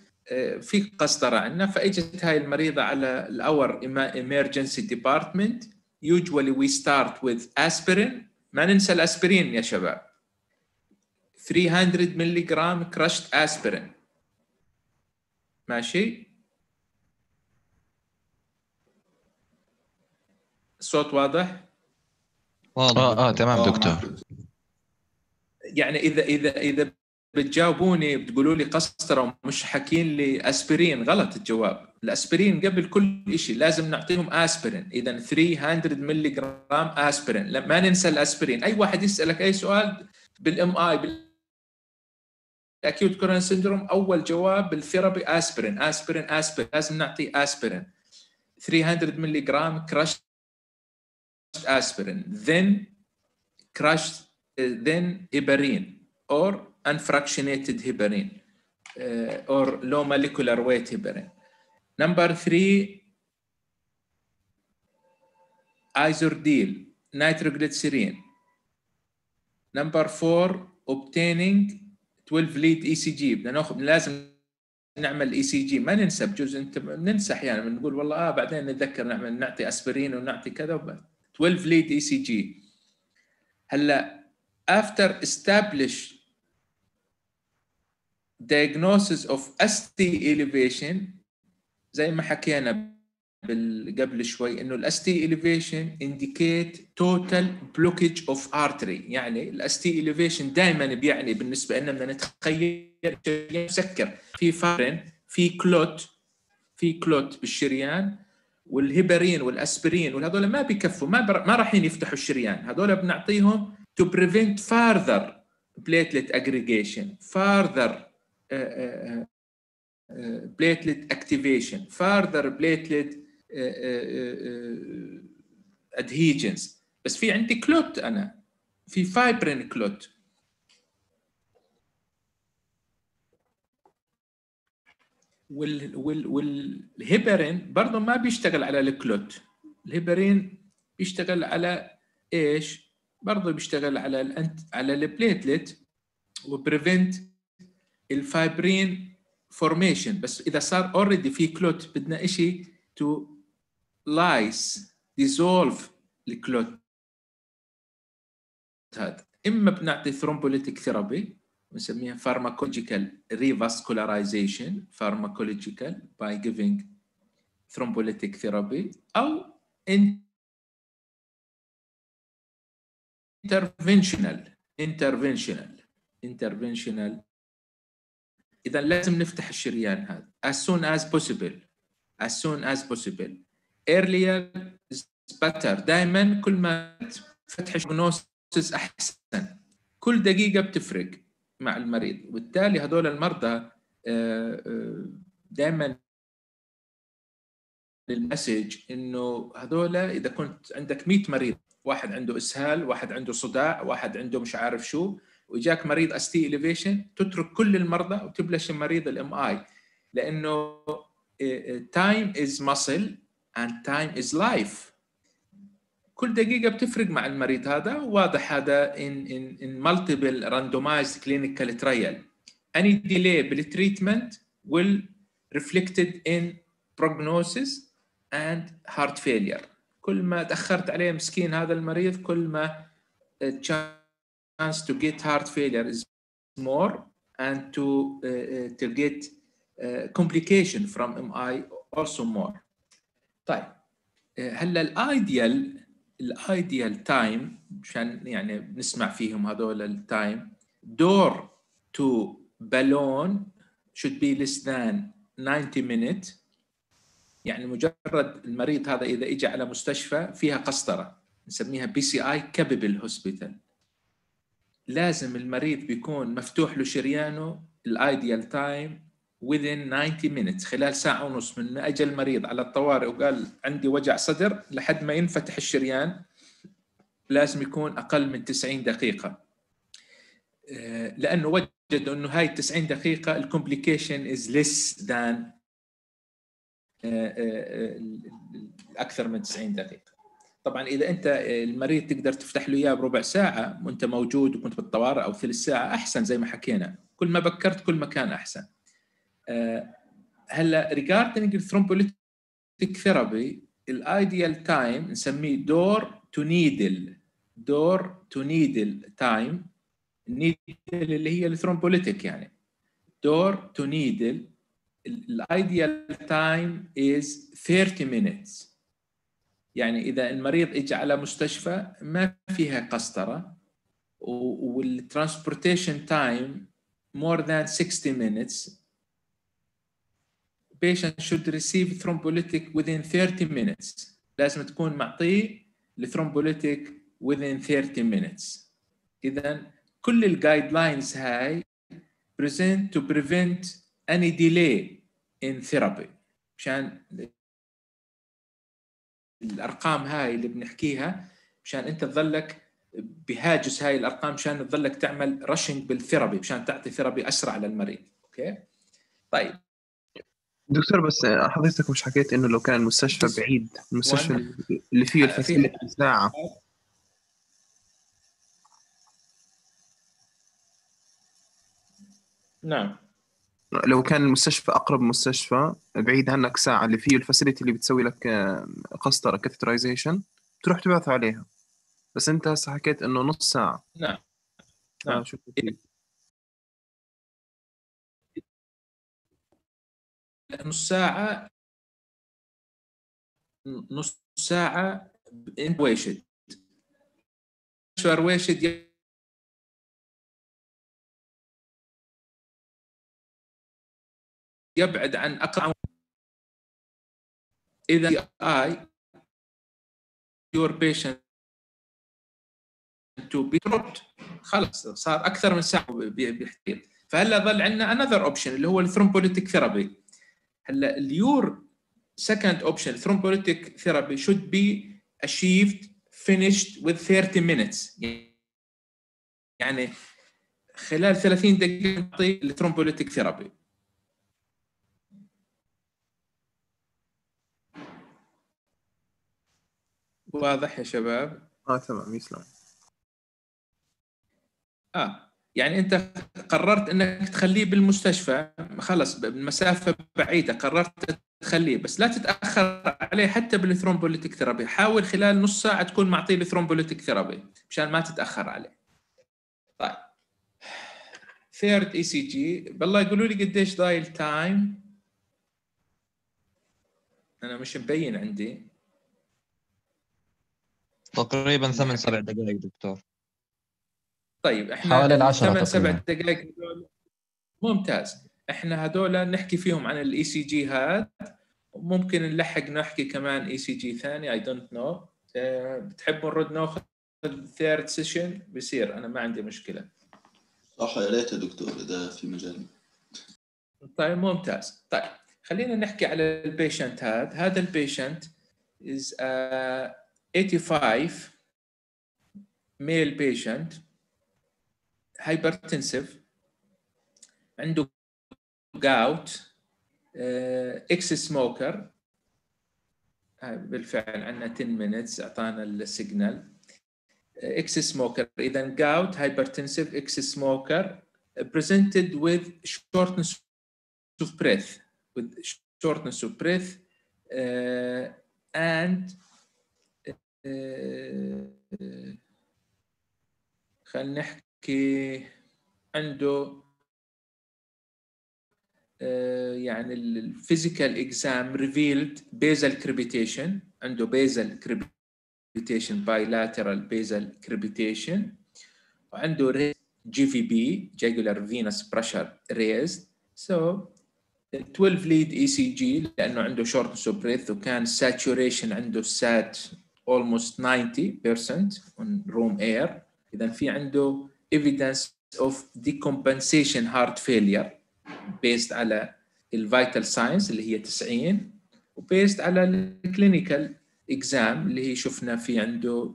Speaker 1: في قسطرة عندنا فإجت هاي المريضة على ال our emergency department. Usually we start with aspirin. ما ننسى الأسبرين يا شباب. 300 ملي جرام crushed aspirin. ماشي؟ الصوت واضح؟
Speaker 3: واضح.
Speaker 6: آه آه تمام
Speaker 5: آه،
Speaker 6: دكتور.
Speaker 1: يعني إذا إذا إذا بتجاوبوني بتقولوا لي قسطره ومش حاكين لي اسبرين غلط الجواب. الأسبرين قبل كل شيء لازم نعطيهم آسبرين. إذا 300 ملي جرام آسبرين. لا- ما ننسى الأسبرين. أي واحد يسألك أي سؤال بال MI بال acute coronary syndrome أول جواب بال therapy آسبرين. آسبرين آسبرين. لازم نعطي آسبرين. 300 ملي جرام crushed aspirin then crushed uh, then heparin or unfractionated heparin uh, or low molecular weight heparin. Number three, isordil, nitroglycerin. Number four, obtaining 12 lead ECG ناخذ لازم نعمل ECG ما ننسى بجوز انت ننسى أحيانا بنقول والله آه بعدين نتذكر نعمل نعطي اسبرين ونعطي كذا وب- 12 lead ECG هلا after establish diagnosis of ST elevation زي ما حكينا قبل شوي إنه ال ST elevation indicate total blockage of artery. يعني ال ST elevation دائما بيعني بالنسبة لنا بدنا نتخيل مسكر في في clot في clot بالشريان والهيبرين والأسبرين وهذول ما بكفوا ما بر... ما رايحين يفتحوا الشريان. هذول بنعطيهم to prevent further platelet aggregation further platelet activation further platelet adhesions بس في عندي clot أنا في fibrin clot وال وال والهيبرين برضه ما بيشتغل على ال clot. الهيبرين بيشتغل على إيش؟ برضه بيشتغل على ال anti على ال platelet و prevent ال fibrin formation بس إذا صار already في clot بدنا شيء to lyse dissolve ال clot هذا. إما بنعطي thrombolytic therapy بنسميها pharmacological revascularization pharmacological by giving thrombolytic therapy أو interventional interventional interventional اذا لازم نفتح الشريان هذا as soon as possible as soon as possible earlier is better دائما كل ما فتح diagnosis احسن كل دقيقه بتفرق مع المريض. وبالتالي هذول المرضى دائما المسج إنه هذول إذا كنت عندك 100 مريض واحد عنده إسهال واحد عنده صداع واحد عنده مش عارف شو وجاك مريض ST elevation تترك كل المرضى وتبلش مريض ال MI لأنه time is muscle and time is life كل دقيقه بتفرق مع المريض هذا واضح هذا in in in multiple randomized clinical trial any delay بال treatment will reflected in prognosis and heart failure كل ما تاخرت عليه مسكين هذا المريض كل ما chance to get heart failure is more and to uh, to get uh, complication from MI also more طيب هلا ال ideal ال ideal time مشان يعني بنسمع فيهم هذول ال time door to balloon should be less than 90 minutes. يعني مجرد المريض هذا إذا اجى على مستشفى فيها قسطرة نسميها PCI capable hospital لازم المريض بيكون مفتوح له شريانه ال ideal time within 90 minutes خلال ساعة ونص من ما أجى المريض على الطوارئ وقال عندي وجع صدر لحد ما ينفتح الشريان لازم يكون أقل من 90 دقيقة. لأنه وجدوا أنه هاي 90 دقيقة ال complication is less than أكثر من 90 دقيقة. طبعا إذا أنت المريض تقدر تفتح له إياه بربع ساعة وأنت موجود وكنت بالطوارئ أو ثلث ساعة أحسن زي ما حكينا. كل ما بكرت كل ما كان أحسن. هلا regarding ال thrombolytic therapy ال ideal time نسميه door to needle door to needle time needle اللي هي ال thrombolytic يعني. door to needle ال ideal time is 30 minutes. يعني إذا المريض اجى على مستشفى ما فيها قسطرة وال transportation time more than 60 minutes. Patient should receive thrombolytic within 30 minutes. لازم تكون معطيه ال thrombolytic within 30 minutes. اذا كل ال guidelines هاي present to prevent any delay in therapy. مشان الأرقام هاي اللي بنحكيها مشان أنت تظلك بهاجس هاي الأرقام مشان تظلك تعمل rushing بال therapy مشان تعطي therapy أسرع للمريض. okay؟ طيب.
Speaker 2: دكتور بس حضرتك مش حكيت إنه لو كان المستشفى بعيد المستشفى اللي فيه
Speaker 1: في-
Speaker 2: ال facility ساعة.
Speaker 1: نعم.
Speaker 2: لو كان المستشفى أقرب مستشفى بعيد عنك ساعة اللي فيه ال facility اللي بتسوي لك آه، قسطرة catheterization تروح تبعث عليها. بس أنت هسه حكيت إنه نص ساعة.
Speaker 1: نعم.
Speaker 2: آه
Speaker 1: نعم.
Speaker 2: شو
Speaker 1: نص ساعة نص ساعة انت ويشد ويشد يبعد عن اقرع اذا اي your patient to be dropped. خلص صار أكثر من ساعة بي- بيحتاج فهلا ظل عندنا another option اللي هو ال thrombolytic therapy. هلا ال your second option thrombolytic therapy should be achieved finished with 30 minutes. يعني خلال 30 دقيقة نعطي ال thrombolytic therapy واضح يا شباب؟
Speaker 2: آه تمام يسلم.
Speaker 1: آه. يعني أنت قررت أنك تخليه بالمستشفى خلص بمسافه بعيدة قررت تخليه بس لا تتأخر عليه حتى بال thrombolytic therapy حاول خلال نص ساعة تكون معطيه ال thrombolytic therapy مشان ما تتأخر عليه. طيب. third ECG بالله يقولوا لي قديش ضايل time أنا مش مبين عندي.
Speaker 3: تقريبا ثمان سبع دقائق دكتور.
Speaker 1: طيب إحنا
Speaker 8: حوالي العشرة
Speaker 1: ثمان سبع. دقائق ممتاز. إحنا هذول نحكي فيهم عن ال ECG هاد ممكن نلحق نحكي كمان ECG ثاني I don't know بتحبوا نرد ناخذ third session بصير أنا ما عندي مشكلة.
Speaker 5: صح يا ريت يا دكتور إذا في مجال.
Speaker 1: طيب ممتاز. طيب خلينا نحكي على ال patient هذا. هذا ال patient is a 85 male patient. Hypertensive عنده gout ex-smoker بالفعل عندنا 10 minutes اعطانا ال signal ex-smoker اذا gout hypertensive ex-smoker presented with shortness of breath with shortness of breath uh, and uh, خلينا نحكي عنده آه، يعني ال physical exam revealed basal crepitation عنده basal crepitation bilateral basal crepitation وعنده JVP jugular venous pressure raised so 12 lead ECG لأنه عنده short of breath وكان saturation عنده sat almost 90% on room air. اذا في عنده evidence of decompensation heart failure based على ال vital signs اللي هي 90 و based على ال clinical exam اللي هي شفنا في عنده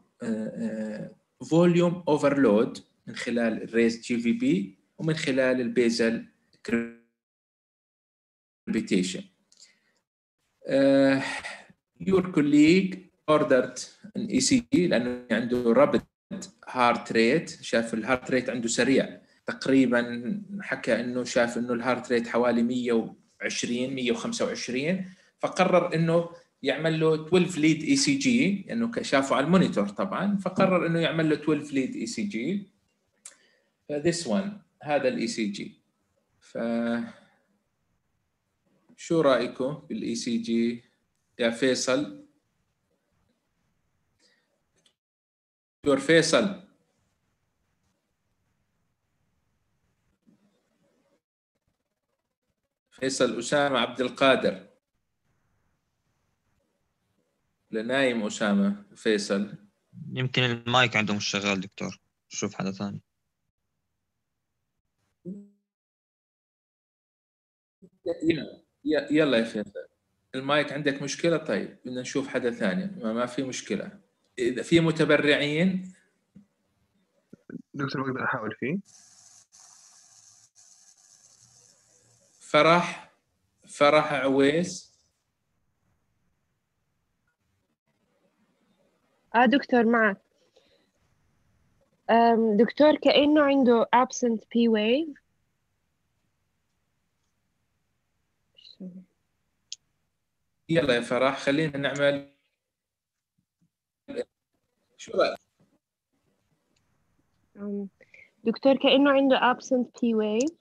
Speaker 1: volume overload من خلال JVP ومن خلال ال basal crepitation your colleague ordered an ECG لأنه عنده rapid heart rate شاف ال heart rate عنده سريع. تقريبا حكى إنه شاف إنه ال heart rate حوالي 120 125 فقرر إنه يعمل له 12 lead ECG لأنه شافه على ال monitor طبعا فقرر إنه يعمل له 12 lead ECG ف this one هذا ال ECG ف شو رأيكم بال ECG يا فيصل. دكتور فيصل. فيصل أسامة عبد القادر. لنايم أسامة فيصل.
Speaker 3: يمكن المايك عندهم مش شغال دكتور. شوف حدا ثاني.
Speaker 1: يلا يلا يا فيصل. المايك عندك مشكلة؟ طيب بدنا نشوف حدا ثاني. ما, ما في مشكلة. إذا في متبرعين.
Speaker 2: دكتور بقدر أحاول فيه.
Speaker 1: فرح فرح عويس.
Speaker 9: آه دكتور معك. أم، دكتور كأنه عنده absent P wave.
Speaker 1: يلا يا فرح خلينا نعمل شو رأيك؟
Speaker 9: أم، دكتور كأنه عنده absent P wave.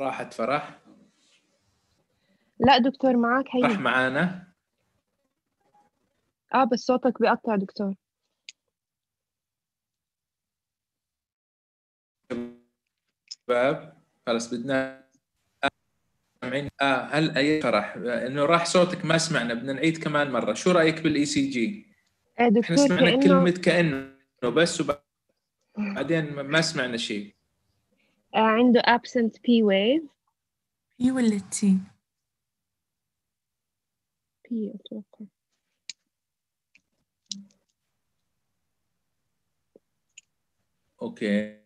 Speaker 1: راحت فرح؟
Speaker 9: لا دكتور معك
Speaker 1: راح
Speaker 9: هي
Speaker 1: معانا.
Speaker 9: آه بس صوتك بيقطع دكتور.
Speaker 1: شباب خلاص بدنا سامعين. آه هل أي فرح إنه راح صوتك ما سمعنا بدنا نعيد كمان مرة. شو رأيك بال ECG
Speaker 9: آه إحنا
Speaker 1: سمعنا
Speaker 9: كأنه
Speaker 1: كلمة كأنه بس وبعدين ما سمعنا شيء.
Speaker 9: آه عنده absent P wave.
Speaker 7: P ولا T
Speaker 9: P أتوقع.
Speaker 1: أوكي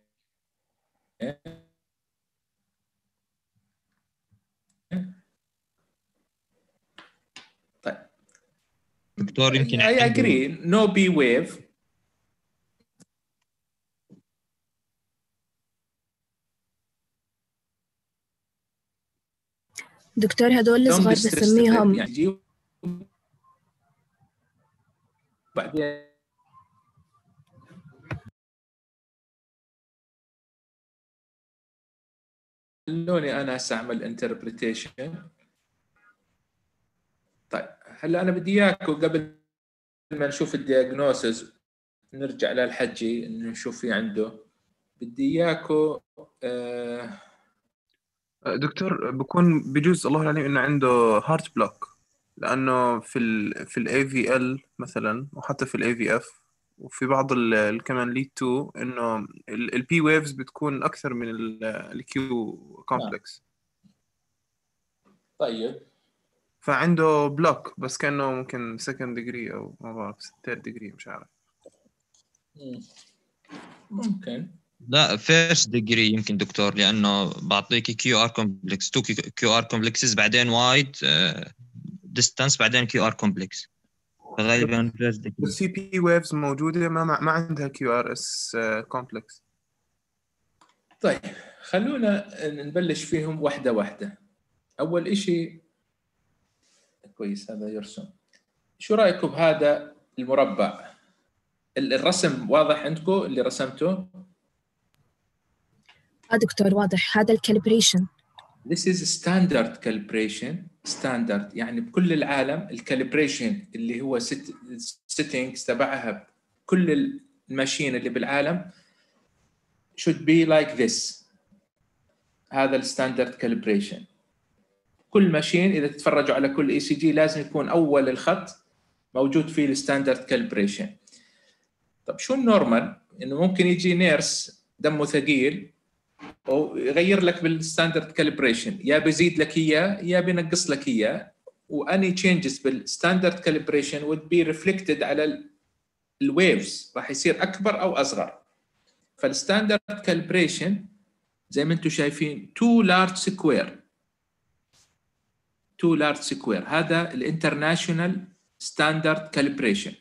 Speaker 1: طيب
Speaker 3: دكتور يمكن
Speaker 1: I
Speaker 3: عنده-
Speaker 1: agree no B wave.
Speaker 4: دكتور هدول
Speaker 1: don't
Speaker 4: الصغار
Speaker 1: be stressed.
Speaker 4: بسميهم
Speaker 1: يعني جي- بعدين. خلوني أنا هسه اعمل interpretation طيب هلا أنا بدي إياكم قبل ما نشوف ال diagnosis نرجع لل ECG نشوف في عنده. بدي إياكم آه
Speaker 2: دكتور بكون بجوز الله العليم إنه عنده heart block لأنه في ال في ال aVL مثلا وحتى في ال aVF وفي بعض ال- كمان lead two إنه ال P waves بتكون أكثر من ال Q complex
Speaker 1: طيب.
Speaker 2: فعنده block بس كأنه ممكن second degree أو ما بعرف third degree مش عارف.
Speaker 1: مم. ممكن.
Speaker 3: لا first degree يمكن دكتور لأنه بعطيك QR complex to QR complexes بعدين wide distance بعدين QR complex degree
Speaker 2: بس في P waves موجودة ما ما ما عندها QRS complex
Speaker 1: طيب خلونا نبلش فيهم واحدة واحدة أول إشي كويس هذا يرسم. شو رأيكم بهذا المربع؟ ال- الرسم واضح عندكم؟ اللي رسمته؟
Speaker 4: آه دكتور واضح. هذا ال calibration
Speaker 1: This is standard calibration. Standard. يعني بكل العالم ال calibration اللي هو settings تبعها كل ال machine اللي بالعالم should be like this. هذا ال standard calibration. كل machine إذا تتفرجوا على كل ECG لازم يكون أول الخط موجود فيه ال standard calibration طب شو ال normal إنه ممكن يجي nurse دمه ثقيل ويغير لك بال standard calibration يا بيزيد لك إياه يا بينقص لك إياه. و any changes بال standard calibration would be reflected على ال waves راح يصير أكبر أو أصغر. فال standard calibration زي ما أنتم شايفين 2 large square 2 large square هذا ال international standard calibration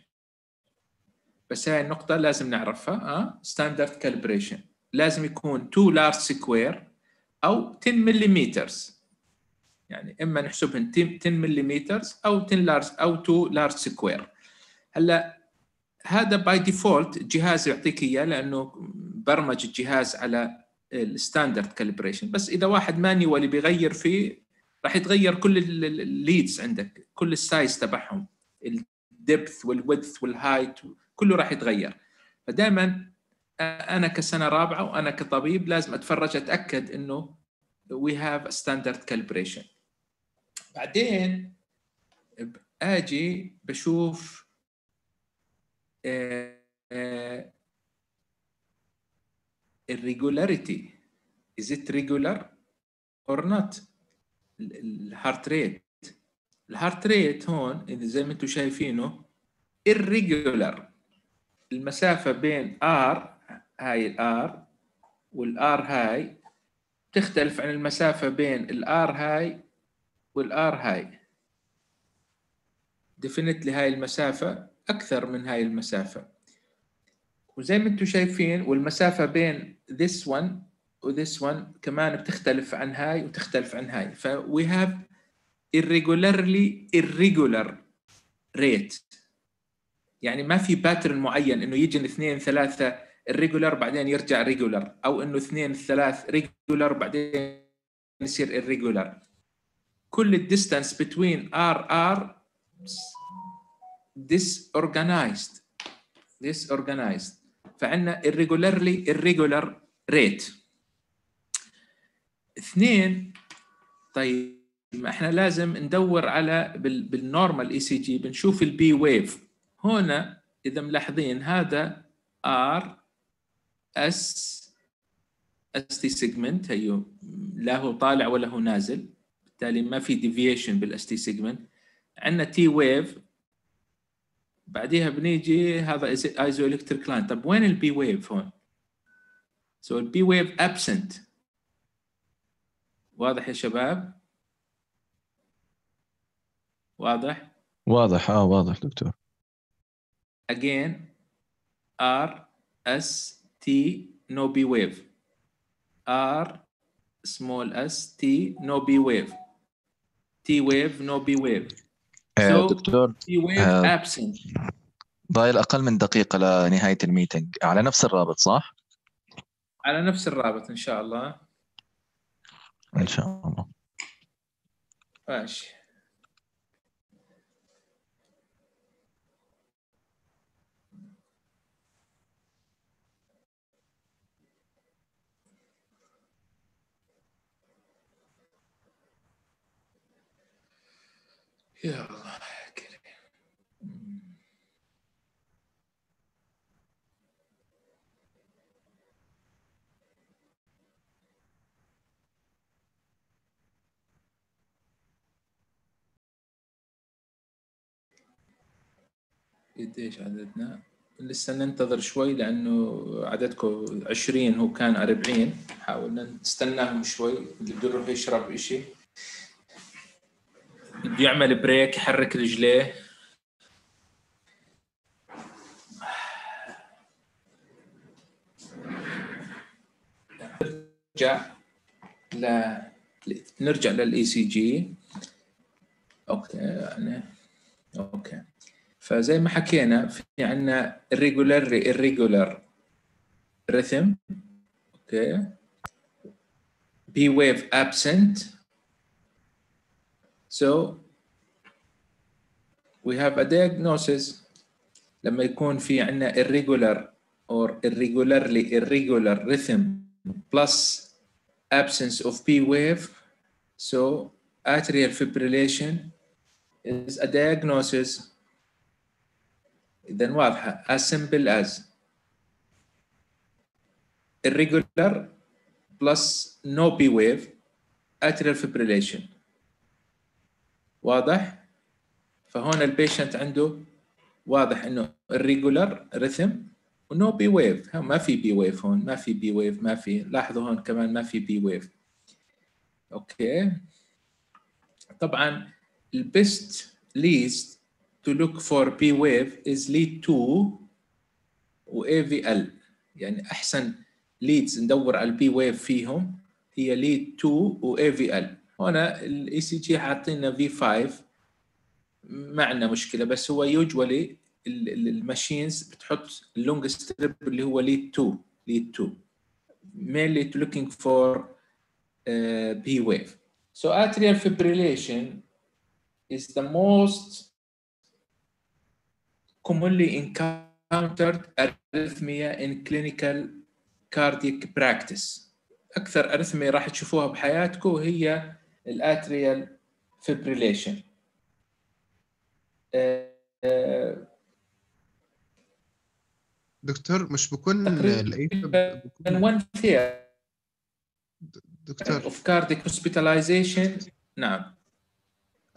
Speaker 1: بس هاي النقطة لازم نعرفها standard calibration لازم يكون 2 large square أو 10 ملم يعني إما نحسبهم 10 ملم أو 10 large أو 2 large square هلأ هذا by default الجهاز يعطيك إياه لأنه برمج الجهاز على ال standard calibration بس إذا واحد manually بيغير فيه راح يتغير كل ال leads عندك كل ال size تبعهم ال depth وال width وال height كله راح يتغير. فدائما أنا كسنة رابعة وأنا كطبيب لازم أتفرج أتأكد إنه we have standard calibration بعدين أجي بشوف ال regularity is it regular or not? ال heart rate ال heart rate هون زي ما أنتم شايفينه irregular. المسافة بين R هاي ال R وال R هاي تختلف عن المسافة بين ال R هاي وال R هاي. definitely هاي المسافة أكثر من هاي المسافة. وزي ما أنتم شايفين والمسافة بين this one و this one كمان بتختلف عن هاي وتختلف عن هاي. ف we have irregularly irregular rate. يعني ما في pattern معين إنه يجي اثنين ثلاثة irregular بعدين يرجع regular أو إنه اثنين ثلاث regular بعدين يصير irregular. كل ال distance between R R disorganized disorganized. فعندنا irregularly irregular rate. اثنين طيب ما إحنا لازم ندور على بال بال normal ECG بنشوف ال P wave هنا إذا ملاحظين هذا RS ST segment هيو لا هو طالع ولا هو نازل. بالتالي ما في deviation بال ST segment. عندنا T wave بعديها بنيجي هذا isoelectric line طب وين ال P wave هون؟ so ال P wave absent واضح يا شباب؟ واضح؟
Speaker 6: واضح. آه واضح دكتور.
Speaker 1: Again R S T no P wave. R small s T no B wave. T wave no B wave.
Speaker 6: آه
Speaker 1: So-
Speaker 6: دكتور
Speaker 1: T wave
Speaker 6: آه.
Speaker 1: absent.
Speaker 6: ضايل أقل من دقيقة لنهاية الميتنج. على نفس الرابط صح؟
Speaker 1: على نفس الرابط إن شاء الله.
Speaker 6: إن شاء الله.
Speaker 1: ماشي. يا الله كريم. قديش عددنا؟ لسه ننتظر شوي لأنه عددكم 20 هو كان 40 حاولنا نستناهم شوي اللي بده يروح يشرب إشي. بده يعمل break يحرك رجليه. نرجع ل نرجع لل ECG okay يعني okay. فزي ما حكينا في عندنا irregular irregular rhythm. أوكي. B wave absent. so we have a diagnosis لما يكون في عندنا irregular or irregularly irregular rhythm plus absence of P wave so atrial fibrillation is a diagnosis إذا واضحة as simple as irregular plus no P wave atrial fibrillation واضح؟ فهون ال patient عنده واضح إنه irregular rhythm و no P wave ما في P wave هون ما في P wave ما في. لاحظوا هون كمان ما في P wave okay. طبعا ال best leads to look for P wave is lead 2 و AVL يعني أحسن leads ندور على ال P wave فيهم هي lead 2 و AVL هنا ال ECG حاطينا V5 ما عندنا مشكلة بس هو usually ال machines بتحط ال long strip اللي هو lead 2 lead 2 mainly looking for uh, P wave so atrial fibrillation is the most commonly encountered arrhythmia in clinical cardiac practice أكثر arrhythmia راح تشوفوها بحياتكم هي ال atrial fibrillation
Speaker 2: دكتور مش بكون دكتور.
Speaker 1: Of cardiac hospitalization. نعم.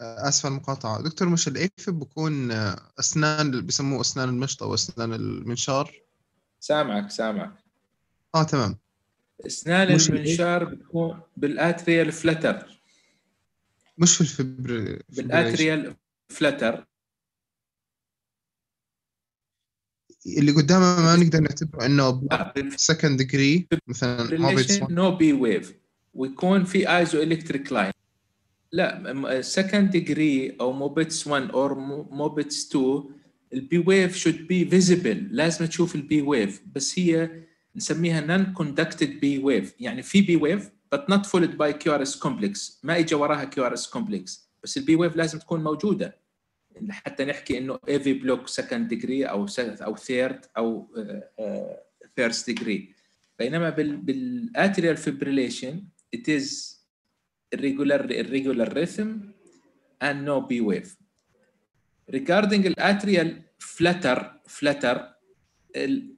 Speaker 2: اسف على المقاطعة. دكتور مش ال AFib بكون أسنان اللي بيسموه أسنان المشط أو أسنان المنشار؟
Speaker 1: سامعك سامعك.
Speaker 2: آه تمام. أسنان
Speaker 1: المنشار بتكون بال atrial flutter
Speaker 2: مش في ال
Speaker 1: fiber بال atrial flutter
Speaker 2: اللي قدامه ما نقدر نعتبره
Speaker 1: إنه
Speaker 2: second degree مثلا Mobitz
Speaker 1: no P wave ويكون في isoelectric line لا second degree أو Mobitz 1 أو Mobitz 2 ال P wave should be visible لازم تشوف ال P wave بس هي نسميها non-conducted P wave يعني في P wave but not followed by QRS complex. ما اجى وراها QRS complex. بس ال P wave لازم تكون موجودة. حتى نحكي إنه AV block second degree أو أو third أو first degree بينما بال بال atrial fibrillation it is irregular irregular rhythm and no P wave. Regarding ال atrial flutter flutter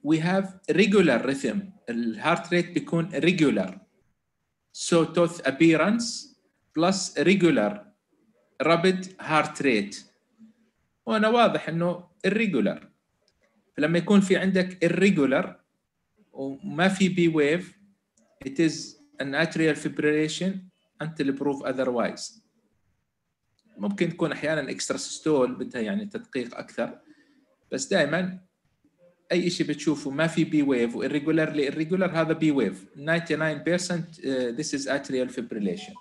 Speaker 1: we have regular rhythm. ال heart rate بيكون regular sawtooth appearance plus regular rapid heart rate وأنا واضح إنه irregular فلما يكون في عندك irregular وما في P wave it is an atrial fibrillation until prove otherwise ممكن تكون أحيانا extrasystole بدها يعني تدقيق أكثر بس دائما أي شيء بتشوفه ما في P wave و irregularly irregular هذا P wave 99% uh, this is atrial fibrillation.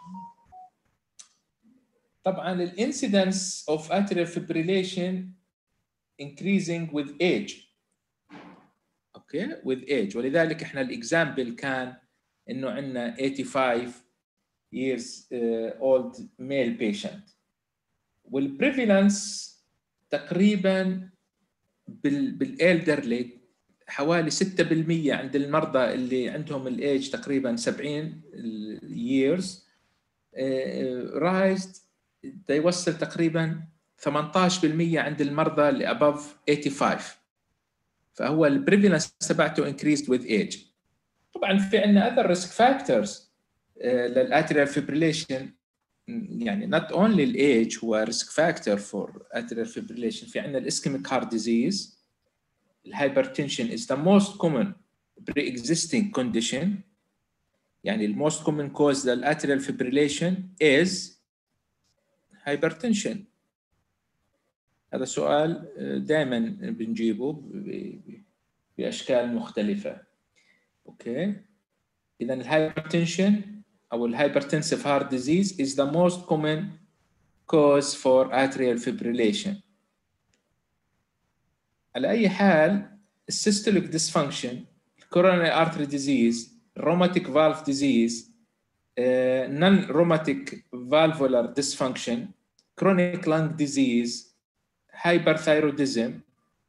Speaker 1: طبعا ال incidence of atrial fibrillation increasing with age. okay with age. ولذلك إحنا ال example كان إنه عندنا 85 years uh, old male patient. وال prevalence تقريبا بال elderly حوالي 6% عند المرضى اللي عندهم الايج تقريبا 70 years raised يوصل تقريبا 18% عند المرضى اللي above 85 فهو ال prevalence تبعته increased with age. طبعا في عندنا other risk factors لل atrial fibrillation يعني not only الايج هو risk factor for atrial fibrillation في عندنا الاسكيميك heart disease الهايبرتنشن is the most common pre-existing condition يعني ال most common cause للاتريال fibrillation is hypertension هذا سؤال دائما بنجيبه باشكال مختلفه أوكي اذا الهايبرتنشن او الهايبرتنسيف هارت ديزيز is the most common cause for atrial fibrillation على اي حال السيستوليك ديسفانكشن coronary artery disease rheumatic valve disease uh, non-rheumatic valvular dysfunction chronic lung disease hyperthyroidism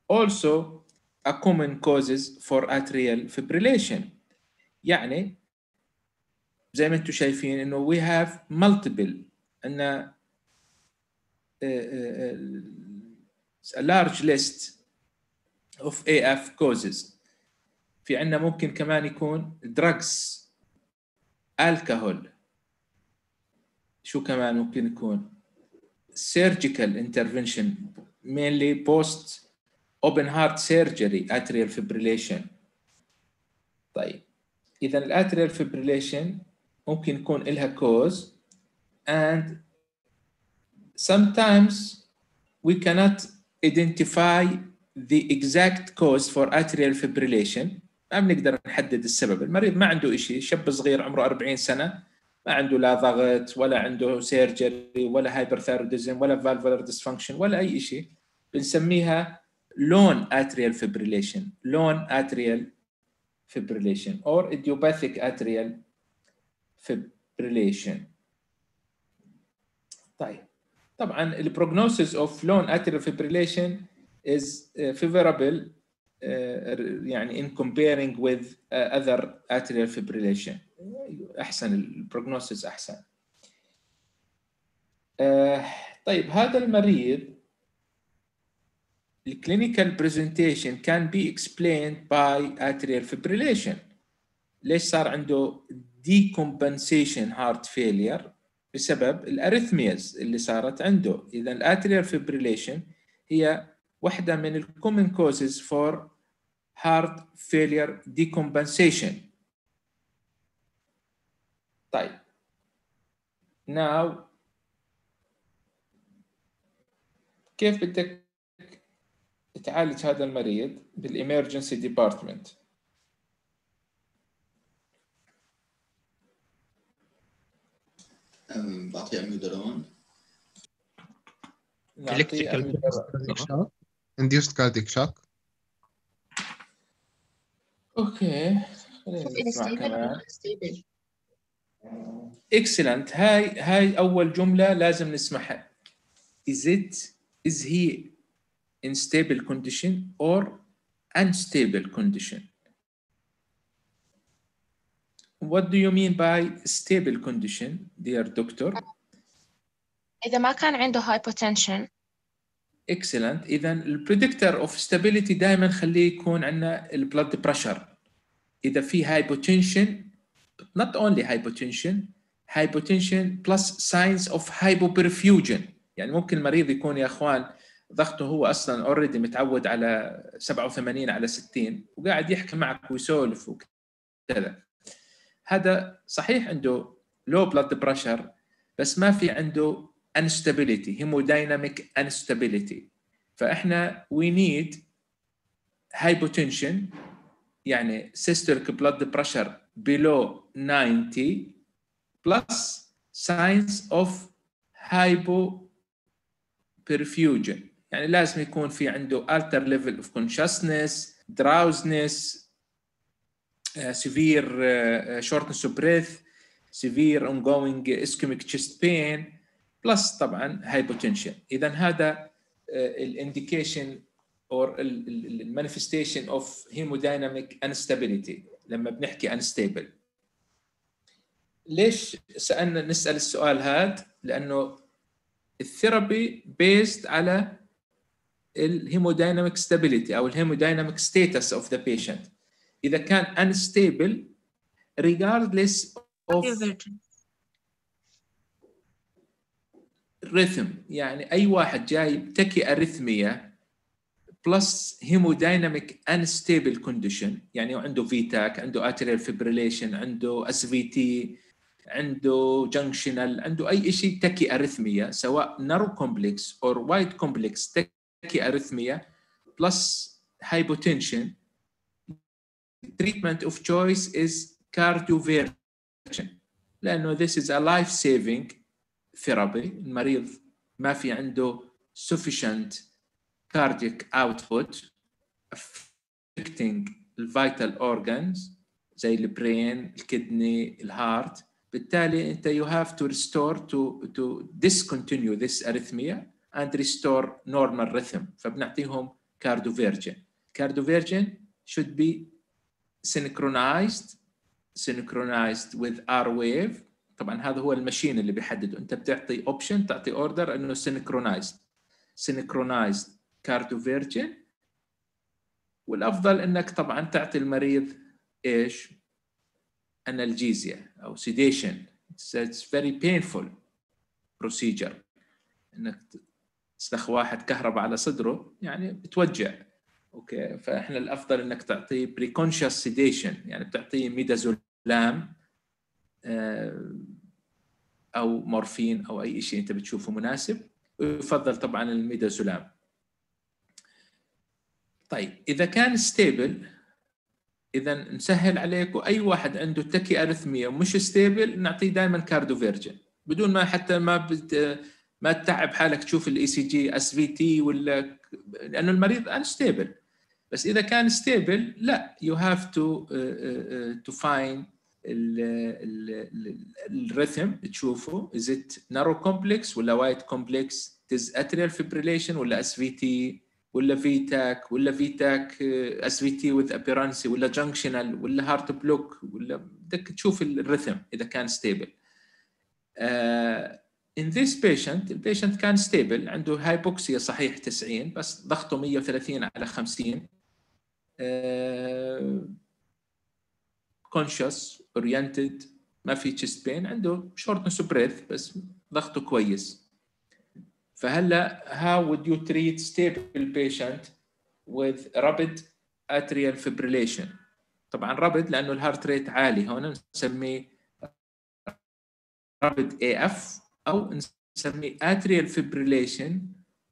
Speaker 1: also are common causes for atrial fibrillation يعني زي ما أنتم شايفين انه we have multiple ان a large list of AF causes في عندنا ممكن كمان يكون drugs alcohol شو كمان ممكن يكون surgical intervention mainly post open heart surgery atrial fibrillation طيب اذا ال atrial fibrillation ممكن يكون لها cause. And sometimes we cannot identify the exact cause for atrial fibrillation. ما بنقدر نحدد السبب. المريض ما عنده شيء شاب صغير عمره 40 سنة. ما عنده لا ضغط ولا عنده surgery ولا hyperthyroidism ولا valvular dysfunction ولا أي شيء بنسميها لون atrial fibrillation. لون atrial fibrillation. Or idiopathic atrial fibrillation طيب طبعا البروجنوسيس اوف لون atrial fibrillation is uh, favorable uh, يعني in comparing with uh, other atrial fibrillation احسن البروجنوسيس احسن uh, طيب هذا المريض ال clinical presentation كان be explained by atrial fibrillation ليش صار عنده decompensation heart failure بسبب ال arrhythmias اللي صارت عنده. اذا ال atrial fibrillation هي واحدة من ال common causes for heart failure decompensation. طيب. Now كيف بدك تعالج هذا المريض؟ بالإمرجنسي ديبارتمنت
Speaker 5: بعطيه اميودرون
Speaker 3: Electrical
Speaker 1: أميودرون.
Speaker 8: induced cardiac shock
Speaker 1: okay excellent هاي هاي اول جمله لازم نسمعها is it is he in stable condition or unstable condition what do you mean by stable condition dear doctor?
Speaker 7: إذا ما كان عنده hypotension.
Speaker 1: Excellent. اذا ال predictor of stability دائما خليه يكون عندنا ال blood pressure إذا في hypotension not only hypotension hypotension plus signs of hypoperfusion. يعني ممكن المريض يكون يا أخوان ضغطه هو أصلا already متعود على 87 على 60 وقاعد يحكي معك ويسولف وكذا. هذا صحيح عنده low blood pressure بس ما في عنده instability hemodynamic instability فاحنا we need hypotension يعني systolic blood pressure below 90 plus signs of hypoperfusion يعني لازم يكون في عنده level of consciousness drowsiness uh, severe uh, shortness of breath severe ongoing ischemic chest pain بلس طبعا hypotension اذا هذا ال indication or ال manifestation of hemodynamic instability لما بنحكي unstable ليش سالنا نسال السؤال هذا لأنه ال therapy based على ال hemodynamic stability أو ال hemodynamic status of the patient إذا كان unstable regardless of rhythm يعني أي واحد جاي tachyarrhythmia plus hemodynamic unstable condition يعني عنده V-tach عنده atrial fibrillation عنده SVT عنده junctional عنده أي شيء tachyarrhythmia سواء narrow complex or wide complex tachyarrhythmia plus hypotension treatment of choice is cardioversion لانه this is a life saving therapy المريض ما في عنده sufficient cardiac output affecting vital organs زي البرين الكدني الهارت بالتالي انت you have to restore to to discontinue this arrhythmia and restore normal rhythm فبنعطيهم cardioversion cardioversion should be synchronized synchronized with R wave طبعا هذا هو ال machine اللي بيحدده. أنت بتعطي option تعطي order إنه synchronized. Synchronized cardioversion والأفضل إنك طبعا تعطي المريض إيش؟ analgesia أو sedation. It's, it's very painful إنك تسلخ واحد كهرباء على صدره يعني بتوجع. okay فإحنا الأفضل إنك تعطيه pre-conscious sedation يعني بتعطيه ميدازولام أو مورفين أو أي شيء أنت بتشوفه مناسب ويفضل طبعا الميدازولام. طيب إذا كان stable اذا نسهل عليك واي واحد عنده tachyarrhythmia ومش stable نعطيه دائما cardioversion بدون ما حتى ما بت ما تتعب حالك تشوف ال ECG SVT ولا لأنه المريض unstable بس إذا كان stable لا you have to to find ال rhythm تشوفه. is it narrow complex ولا wide complex is atrial fibrillation ولا SVT ولا V-tach ولا V-tach SVT with aberrancy ولا junctional ولا heart block ولا بدك تشوف ال rhythm إذا كان stable in this patient ال patient كان stable عنده hypoxia صحيح 90 بس ضغطه 130 على 50 conscious oriented ما في chest pain عنده shortness breath بس ضغطه كويس فهلا how would you treat stable patient with rapid atrial fibrillation طبعا rapid لأنه ال heart rate عالي هون نسميه rapid AF أو نسميه atrial fibrillation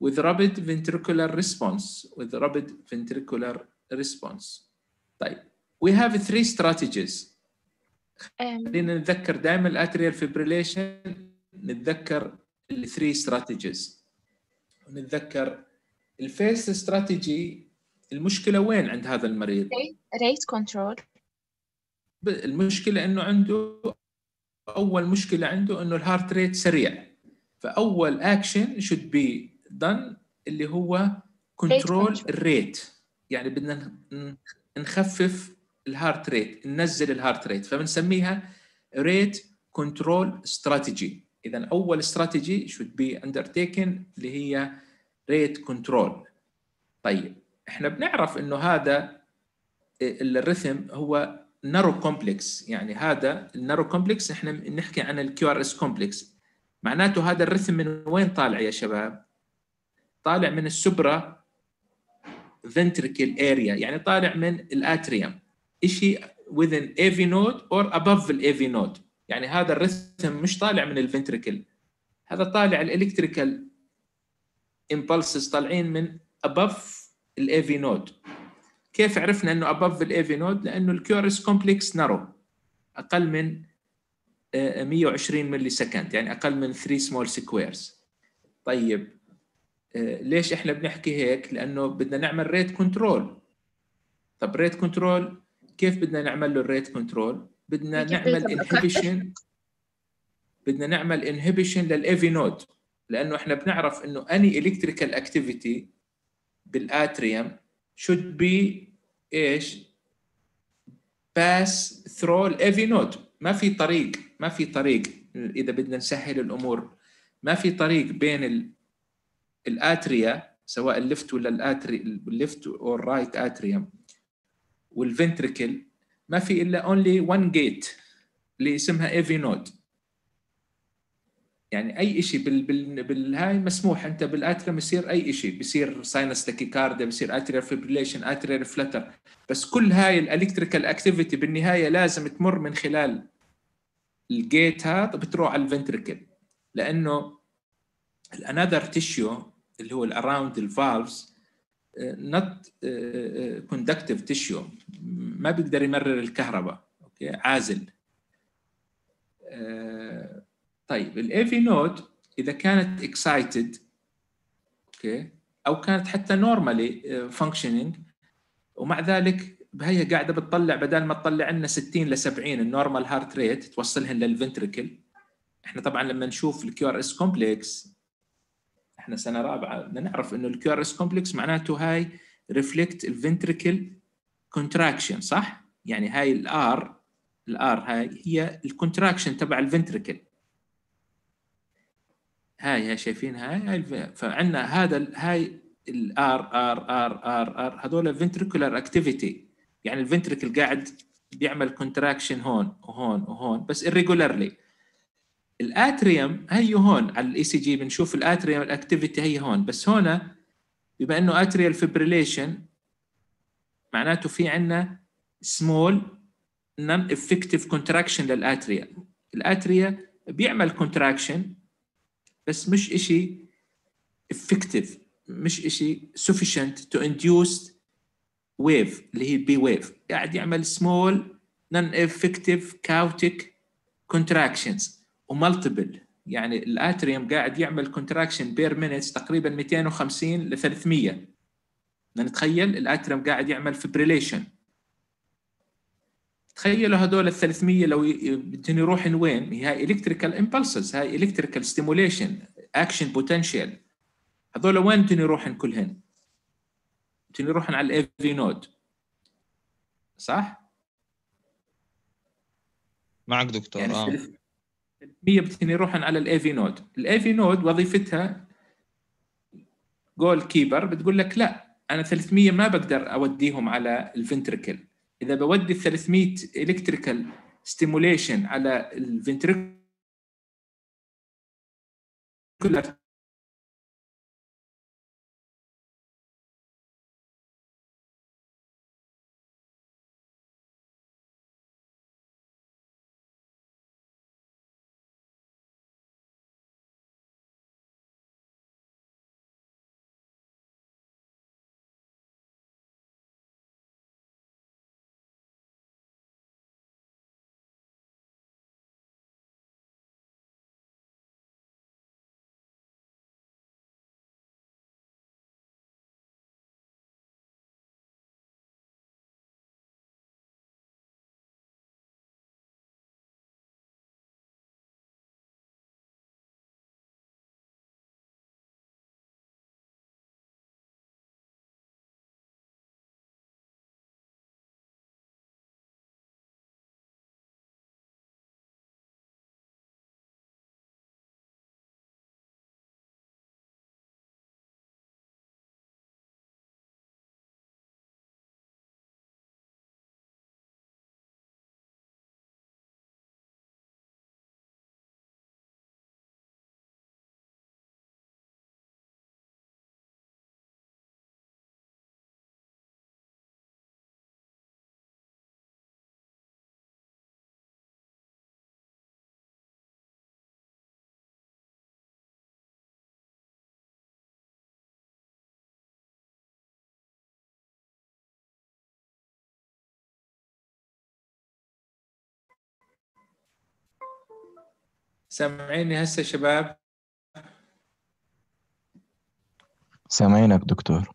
Speaker 1: with rapid ventricular response with rapid ventricular response. طيب. We have three strategies. خلينا نتذكر دائما ال atrial fibrillation نتذكر ال three strategies ونتذكر ال first strategy المشكلة وين عند هذا المريض؟
Speaker 10: rate control
Speaker 1: المشكلة إنه عنده أول مشكلة عنده إنه ال heart rate سريع. فأول action should be done اللي هو control ال rate يعني بدنا نخفف ال heart rate ننزل الهارت ريت فبنسميها rate control strategy اذا أول strategy should be undertaken اللي هي rate control طيب إحنا بنعرف إنه هذا ال rhythm هو narrow complex يعني هذا ال narrow complex إحنا بنحكي عن ال QRS complex معناته هذا ال rhythm من وين طالع يا شباب؟ طالع من ال supraventricular area يعني طالع من ال atrium. شيء within AV node or above ال AV node. يعني هذا ال rhythm مش طالع من ال ventricle هذا طالع ال electrical impulses طالعين من above ال AV node. كيف عرفنا إنه above ال AV node لأنه ال QRS complex narrow أقل من 120 millisecond يعني أقل من 3 small squares طيب. ليش إحنا بنحكي هيك؟ لأنه بدنا نعمل rate control طب rate control كيف بدنا نعمل له ال rate control بدنا نعمل inhibition بدنا نعمل inhibition لل AV node لأنه إحنا بنعرف إنه any electrical activity بال atrium should be إيش؟ pass through ال AV node ما في طريق ما في طريق إذا بدنا نسهل الأمور. ما في طريق بين الاتريا سواء الليفت ولا الاتري الليفت أو الرايت اتريوم والفنتريكل ما في إلا only one gate اللي اسمها AV node يعني أي شيء بال بال بالهاي مسموح. أنت بال atrium يصير أي شيء بيصير sinus tachycardia بيصير atrial fibrillation atrial flutter بس كل هاي ال electrical activity بالنهاية لازم تمر من خلال ال gate هذا بتروح على ال ventricle لأنه ال other tissue اللي هو ال around ال valves not conductive tissue ما بيقدر يمرر الكهرباء. okay؟ عازل. uh, طيب ال AV node إذا كانت excited okay؟ أو كانت حتى normally functioning ومع ذلك هي قاعدة بتطلع بدل ما تطلع لنا 60 ل 70 ال normal heart rate توصلهن لل ventricle إحنا طبعا لما نشوف ال QRS complex إحنا سنة رابعة. بدنا نعرف إنه ال QRS complex معناته هاي reflect ال ventricle contraction صح؟ يعني هاي ال R ال R هاي هي ال contraction تبع ال ventricle هاي هاي شايفين؟ هاي هاي فعندنا هذا هاي الار ار ار ار ار هذول ventricular activity يعني ال ventricle قاعد بيعمل contraction هون وهون وهون بس irregularly. ال atrium هي هون على ال ECG بنشوف ال atrium ال activity هي هون. بس هنا بما إنه atrial fibrillation معناته في عندنا small non effective contraction لل atria. ال atria بيعمل contraction بس مش إشي effective مش إشي sufficient to induce wave اللي هي P wave قاعد يعمل small non effective chaotic contractions. و multiple يعني ال atrium قاعد يعمل contraction per minutes تقريبا 250 ل 300 بدنا نتخيل ال atrium قاعد يعمل fibrillation تخيلوا هدول ال 300 لو بدهم يروحن وين؟ هي electrical impulses هاي electrical stimulation action potential هذول وين بدهم يروحن كلهن؟ بدهم يروحن على ال AV node صح؟
Speaker 3: معك دكتور
Speaker 1: يعني
Speaker 3: آه
Speaker 1: 100 بدهم يروحن على ال AV node ال AV node وظيفتها goalkeeper بتقول لك لا أنا 300 ما بقدر أوديهم على ال ventricle إذا بودي ال 300 electrical stimulation على ال ventricle سامعيني هسه شباب؟
Speaker 6: سامعينك دكتور.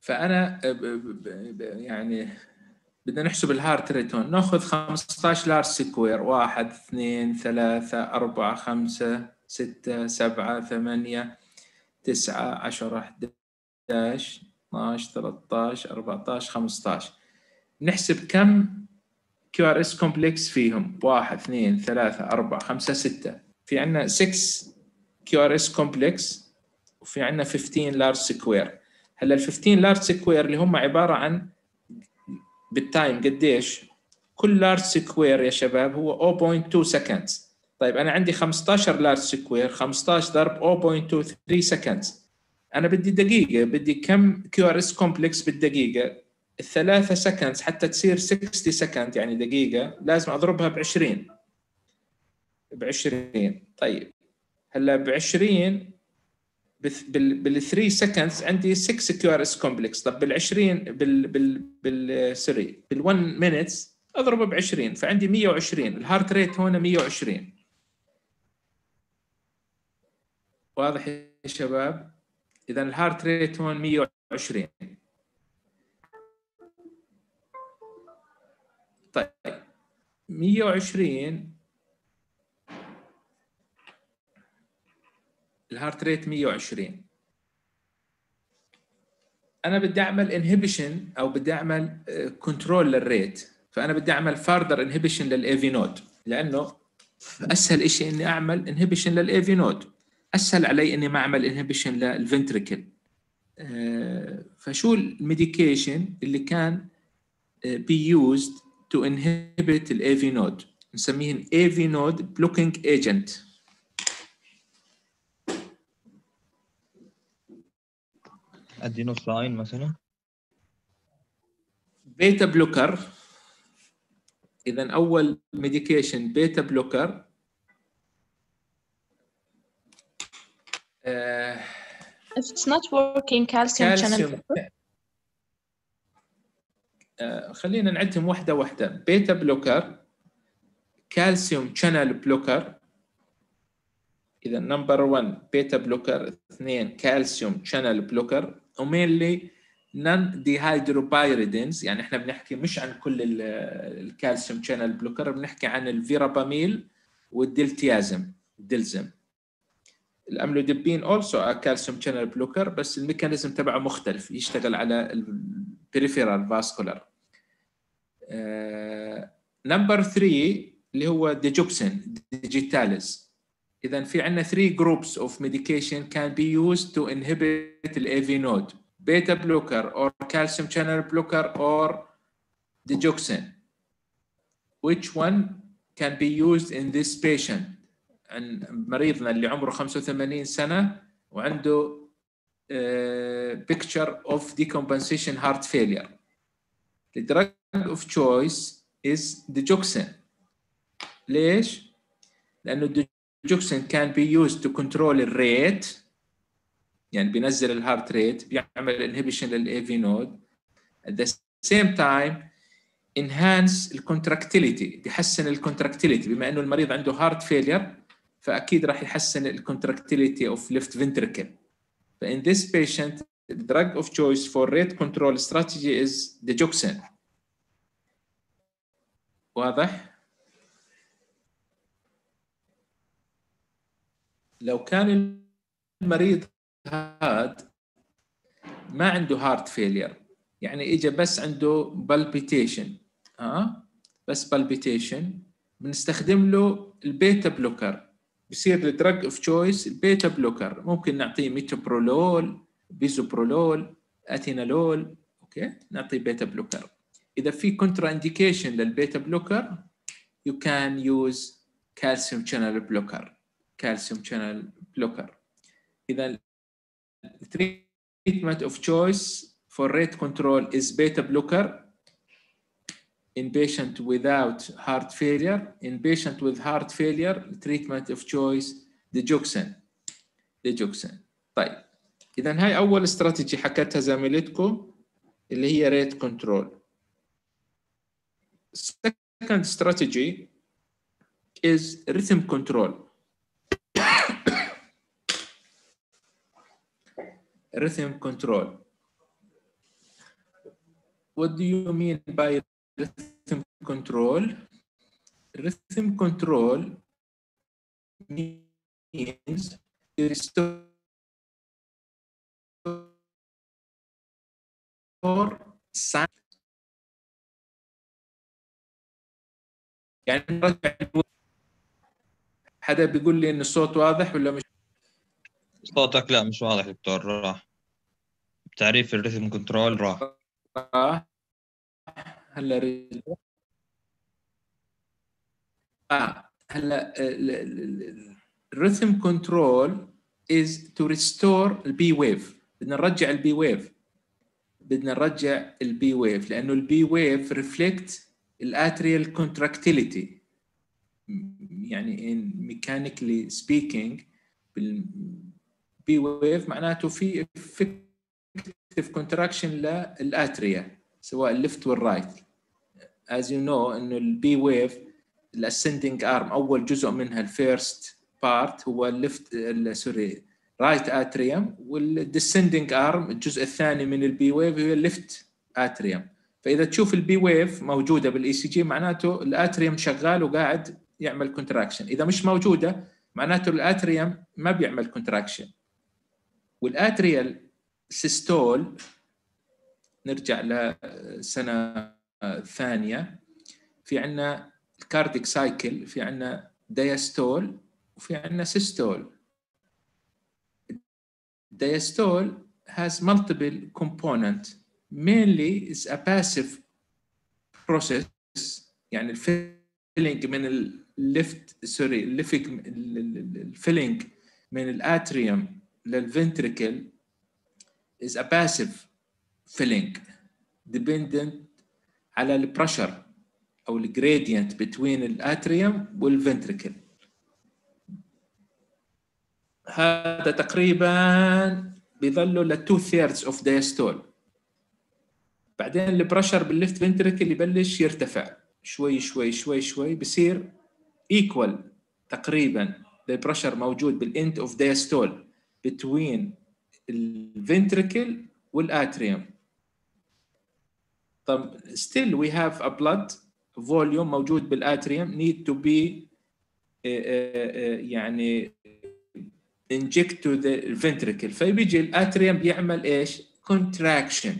Speaker 1: فأنا ب- ب- ب- يعني بدنا نحسب ال heart rate هون. نأخذ 15 large square. واحد اثنين ثلاثة أربعة خمسة ستة سبعة ثمانية تسعة عشرة 11 12 13 14 15 نحسب كم QRS complex فيهم. واحد اثنين ثلاثة أربعة خمسة ستة. في عندنا 6 QRS complex وفي عندنا 15 large square هلا ال 15 large square اللي هم عبارة عن بال time قديش؟ كل large square يا شباب هو 0.2 second طيب أنا عندي 15 large square 15 ضرب 0.23 second أنا بدي دقيقة بدي كم QRS complex بالدقيقة؟ الثلاثة seconds حتى تصير 60 second يعني دقيقة لازم أضربها ب 20 ب 20 طيب. هلا ب 20 بال 3 seconds عندي 6 QRS complex طب بال 20 بال بال بال sorry بال 1 minutes أضربه ب 20 فعندي 120 ال heart rate هون 120 واضح يا شباب؟ اذا ال heart rate هون 120 طيب 120 ال heart rate 120 أنا بدي أعمل inhibition أو بدي أعمل control لل rate فأنا بدي أعمل further inhibition لل AV node لأنه أسهل شيء إني أعمل inhibition لل AV node أسهل علي إني ما أعمل inhibition لل ventricle فشو ال medication اللي can be to inhibit ال AV node نسميهن AV node blocking agent
Speaker 3: adenosine مثلا.
Speaker 1: beta blocker اذا أول medication beta blocker
Speaker 10: If it's not working calcium channel.
Speaker 1: calcium آه خلينا نعدهم واحدة واحدة. beta blocker calcium channel blocker إذا number 1 beta blocker اثنين calcium channel blocker و mainly non dihydropyridines يعني إحنا بنحكي مش عن كل ال- ال calcium channel blocker بنحكي عن ال verapamil وال diltiazem diltiazem. ال amlodipine also calcium channel blocker بس ال mechanism تبعه مختلف يشتغل على ال peripheral vascular number 3 اللي هو digoxin digitalis اذا في عندنا 3 groups of medication can be used to inhibit ال AV node beta blocker or calcium channel blocker or digoxin which one can be used in this patient? مريضنا اللي عمره 85 سنة وعنده uh, picture of decompensation heart failure. The drug of choice is digoxin. ليش؟ لأنه digoxin can be used to control الريت يعني بينزل الهارت ريت بيعمل انهبيشن للاي في نود at the same time enhance ال contractility بيحسن ال contractility بما إنه المريض عنده heart failure فأكيد راح يحسن ال contractility of left ventricle. ف in this patient the drug of choice for rate control strategy is digoxin. واضح؟ لو كان المريض هاد ما عنده heart failure يعني اجى بس عنده palpitation ها؟ بس palpitation بنستخدم له ال beta blocker بصير ال drug of choice ال beta blocker. ممكن نعطيه metoprolol bisoprolol atenolol okay؟ نعطيه beta blocker. إذا في contraindication لل beta blocker you can use calcium channel blocker. calcium channel blocker. إذا treatment of choice for rate control is beta blocker. in patient without heart failure. In patient with heart failure, treatment of choice digoxin. digoxin. طيب إذا هاي أول استراتيجي حكتها زميلتكم اللي هي rate control. Second strategy is rhythm control. rhythm control. What do you mean by rhythm control? Rhythm control means to restore sound يعني نرجع حدا بيقول لي إن الصوت واضح ولا مش؟
Speaker 3: صوتك لا مش واضح دكتور راح. تعريف ال rhythm control راح.
Speaker 1: آه. هلا رجع. آه هلا ال rhythm control is to restore ال P wave بدنا نرجع ال P wave بدنا نرجع ال P wave لأنه ال P wave reflect ال atrial contractility يعني in mechanically speaking بال P wave معناته في effective contraction لل atria سواء ال left وال right as you know إنه ال P wave ال ascending arm أول جزء منها ال first part هو ال left sorry right atrium وال descending arm الجزء الثاني من ال P wave هو ال left atrium فإذا تشوف ال P wave موجودة بال ECG معناته ال atrium شغال وقاعد يعمل contraction إذا مش موجودة معناته ال atrium ما بيعمل contraction وال atrial systole نرجع لسنة ثانية في عندنا ال cardiac cycle في عندنا diastole وفي عندنا systole diastole has multiple component mainly is a passive process يعني الفيلينج من الليفت سوري الفيلينج من الاتريوم للفنتريكل is a passive filling dependent على ال pressure أو ال gradient between ال atrium وال ventricle هذا تقريبا بيظلوا ل 2 thirds of diastole بعدين ال pressure بال left ventricle يبلش يرتفع. شوي شوي شوي شوي بصير equal تقريبا ال pressure موجود بال end of diastole between ال ventricle وال atrium طب still we have a blood volume موجود بال atrium need to be يعني inject to the ventricle فبيجي ال atrium بيعمل إيش؟ contraction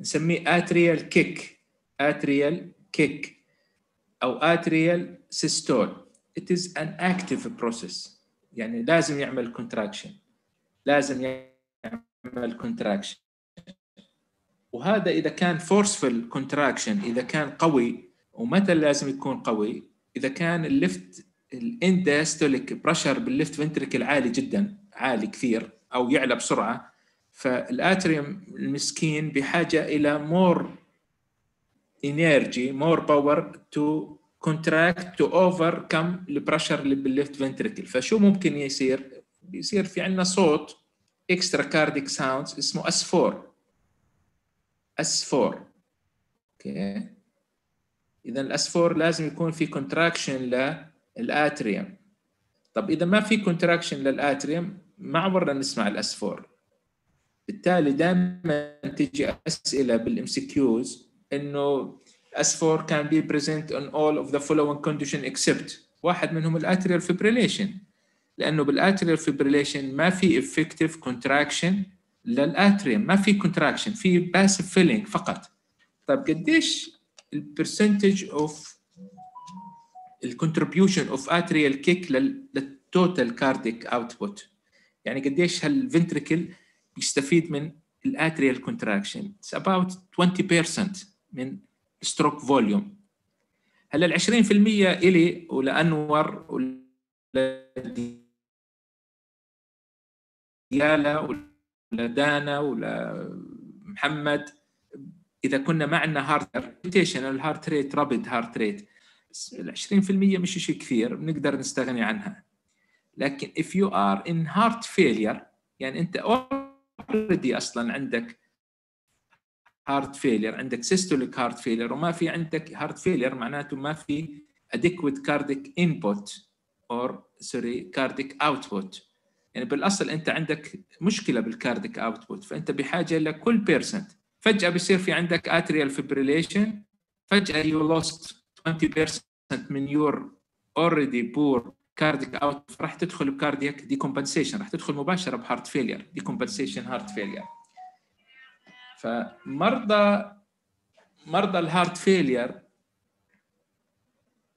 Speaker 1: نسميه atrial kick atrial kick أو atrial systole it is an active process يعني لازم يعمل contraction لازم يعمل contraction وهذا إذا كان forceful contraction إذا كان قوي ومتى لازم يكون قوي؟ إذا كان ال left end diastolic pressure بال left ventricle عالي جدا عالي كثير أو يعلى بسرعة فال atrium المسكين بحاجة إلى more energy more power to contract to overcome ال pressure اللي بال left ventricle فشو ممكن يصير؟ بيصير في عندنا صوت extra cardiac sounds اسمه S 4 S 4 okay إذا ال S 4 لازم يكون في contraction لل atrium طب إذا ما في contraction لل atrium ما عمرنا نسمع ال S 4 بالتالي دائما تجي أسئلة بال MCQs إنه S 4 can be present on all of the following condition except واحد منهم ال atrial fibrillation لأنه بال atrial fibrillation ما في effective contraction لل atrium ما في contraction في passive filling فقط. طيب قديش ال percentage of ال contribution of atrial kick لل total cardiac output يعني قديش ها ال ventricle بيستفيد من ال atrial contraction it's about 20% من stroke volume هلا ال 20% إلي ولانور ولديالا ولدانا ولمحمد إذا كنا ما عندنا heart rate ال heart rate rapid heart rate ال 20% مش شيء كثير بنقدر نستغني عنها. لكن if you are in heart failure يعني أنت already أصلا عندك heart failure عندك systolic heart failure وما في عندك heart failure معناته ما في adequate cardiac input or sorry cardiac output. يعني بالاصل انت عندك مشكلة بال cardiac output فانت بحاجة لكل percent فجأة بيصير في عندك atrial fibrillation فجأة you lost 20% من your already poor cardiac output راح تدخل ب cardiac decompensation راح تدخل مباشرة ب heart failure decompensation heart failure فمرضى مرضى ال heart failure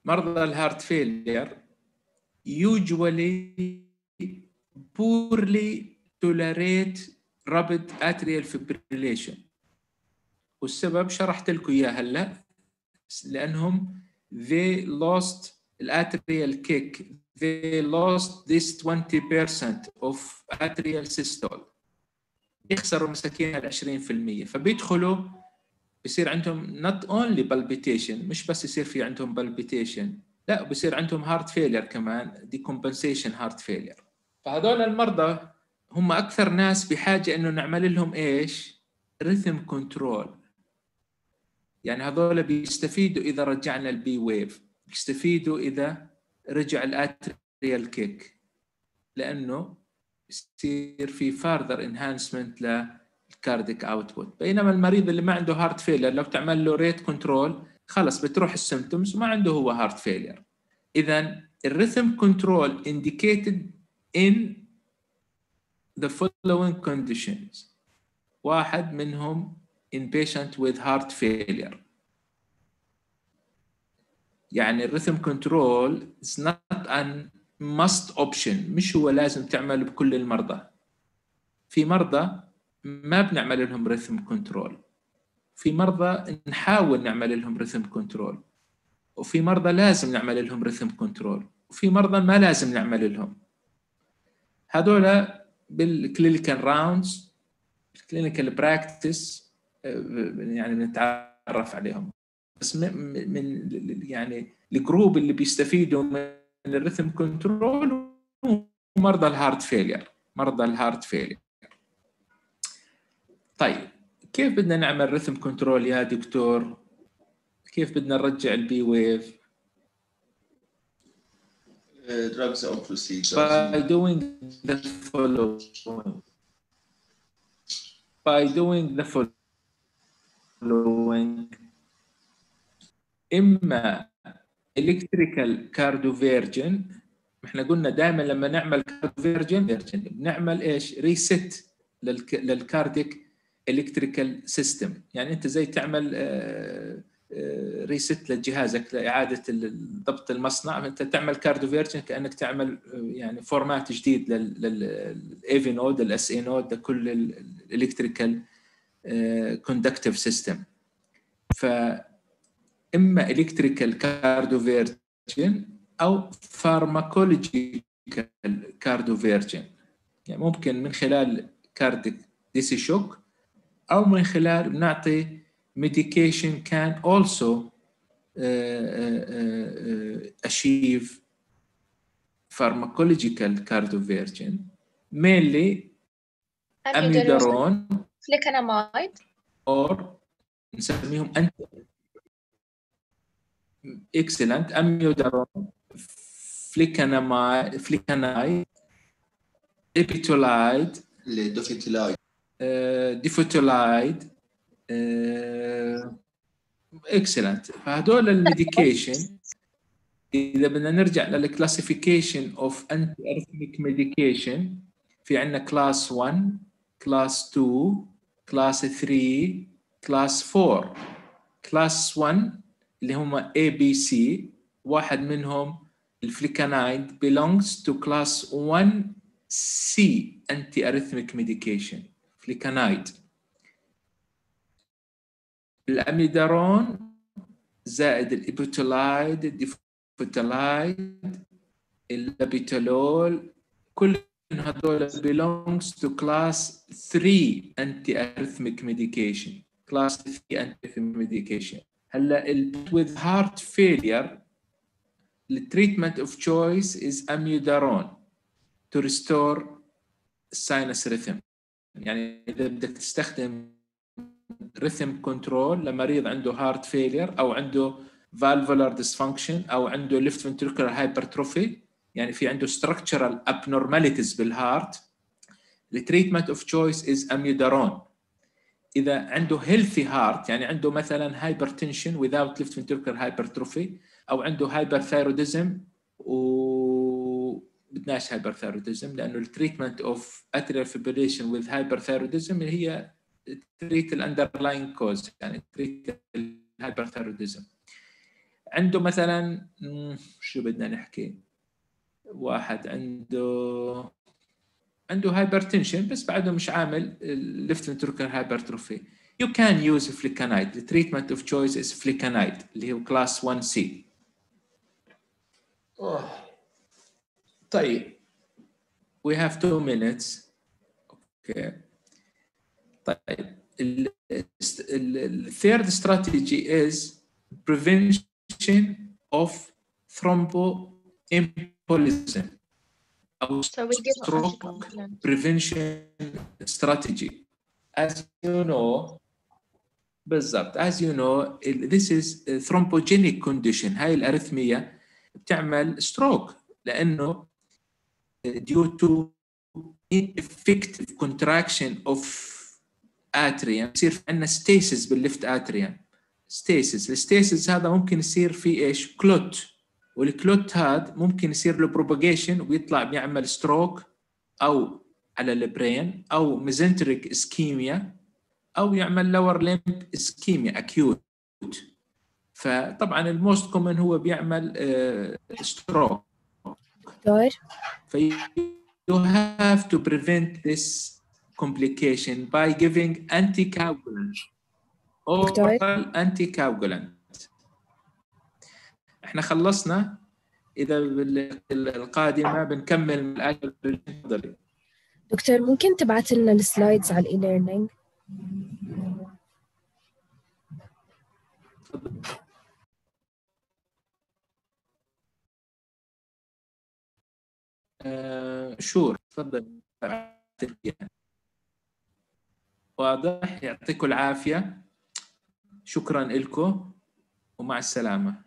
Speaker 1: مرضى ال heart failure usually poorly tolerate rapid atrial fibrillation والسبب شرحت لكم اياه هلا لانهم they lost ال atrial kick they lost this 20% of atrial systole يخسروا مساكين ال 20% فبيدخلوا بصير عندهم not only palpitation مش بس يصير في عندهم palpitation لا بصير عندهم heart failure كمان decompensation heart failure فهذول المرضى هم أكثر ناس بحاجة إنه نعمل لهم إيش؟ rhythm control يعني هذول بيستفيدوا إذا رجعنا ال P wave بيستفيدوا إذا رجع ال atrial kick لأنه يصير في further enhancement لل cardiac output بينما المريض اللي ما عنده heart failure لو تعمل له rate control خلص بتروح ال symptoms وما عنده هو heart failure اذا ال rhythm control indicated in the following conditions. واحد منهم in patient with heart failure. يعني ال rhythm control is not an must option. مش هو لازم تعمل بكل المرضى. في مرضى ما بنعمل لهم rhythm control في مرضى نحاول نعمل لهم rhythm control وفي مرضى لازم نعمل لهم rhythm control وفي مرضى ما لازم نعمل لهم. هذول بال clinical rounds ال clinical practice يعني بنتعرف عليهم. بس من يعني ال group اللي بيستفيدوا من ال rhythm control مرضى ال heart failure مرضى ال heart failure طيب كيف بدنا نعمل rhythm control يا دكتور؟ كيف بدنا نرجع ال P wave؟
Speaker 5: Uh, drugs or procedures.
Speaker 1: by doing the following by doing the following اما electrical cardioversion إحنا قلنا دائما لما نعمل cardioversion بنعمل إيش reset لل cardiac electrical system يعني انت زي تعمل reset لجهازك لإعادة ضبط المصنع. أنت تعمل cardioversion كأنك تعمل يعني format جديد لل AV node ال SA node لكل ال electrical conductive system ف إما electrical cardioversion أو فارماكولوجيكال كارديوفيرجن يعني ممكن من خلال كارديك ديسي شوك أو من خلال بنعطي medication can also uh, uh, achieve pharmacological cardioversion mainly amiodarone
Speaker 10: فليكانامايد
Speaker 1: or نسميهم انت excellent amiodarone flecainamide flecainide epitolide
Speaker 5: الدوفيتلايد
Speaker 1: ديفوتولايد اكسلنت فهدول ال medication إذا بدنا نرجع لل classification of anti-arrhythmic medication في عندنا class 1 class 2 class 3 class 4 class 1 اللي هم A B C واحد منهم ال flecainide belongs to class 1 C anti-arrhythmic medication flecainide ال amiodarone زائد ال ibutilide ال dofetilide ال labetalol كل هذول belongs to class 3 anti-arrhythmic medication class 3 anti-arrhythmic medication هلا with heart failure the treatment of choice is amiodarone to restore sinus rhythm يعني اذا بدك تستخدم ريثم كنترول لمريض عنده هارت فيلير أو عنده valvular dysfunction أو عنده left ventricular hypertrophy يعني في عنده structural abnormalities بال heart ال treatment of choice is amiodarone اذا عنده healthy heart يعني عنده مثلا hypertension without left ventricular hypertrophy أو عنده hyperthyroidism و بدناش hyperthyroidism لأنه ال treatment of atrial fibrillation with hyperthyroidism هي treat ال underlying cause يعني treat ال hyperthyroidism عنده مثلا شو بدنا نحكي؟ واحد عنده عنده hypertension بس بعده مش عامل left ventricular hypertrophy. You can use flecainide the treatment of choice is flecainide اللي هو class 1C أوه. طيب. We have two minutes. Okay. طيب ال ال- the third strategy is prevention of thromboembolism أو
Speaker 10: So we give
Speaker 1: stroke
Speaker 10: anticoagulant.
Speaker 1: prevention strategy. As you know, بالضبط as you know ال- this is a thrombogenic condition هاي الأرثمية بتعمل stroke لأنه due to ineffective contraction of atrium يصير في عندنا stasis بال left atrium. Stasis ال stasis هذا ممكن يصير فيه إيش؟ clot وال clot هذا ممكن يصير له propagation ويطلع بيعمل stroke أو على ال brain أو mesenteric ischemia أو يعمل lower limb ischemia acute فطبعا ال most common هو بيعمل stroke
Speaker 4: دكتور؟
Speaker 1: ف you have to prevent this complication by giving anticoagulant. Oral anticoagulant. إحنا خلصنا. إذا القادمه بنكمل تفضلي.
Speaker 4: دكتور ممكن تبعت لنا ال slides على ال e-learning
Speaker 1: شور. تفضل واضح؟ يعطيكم العافية. شكرا لكم ومع السلامة.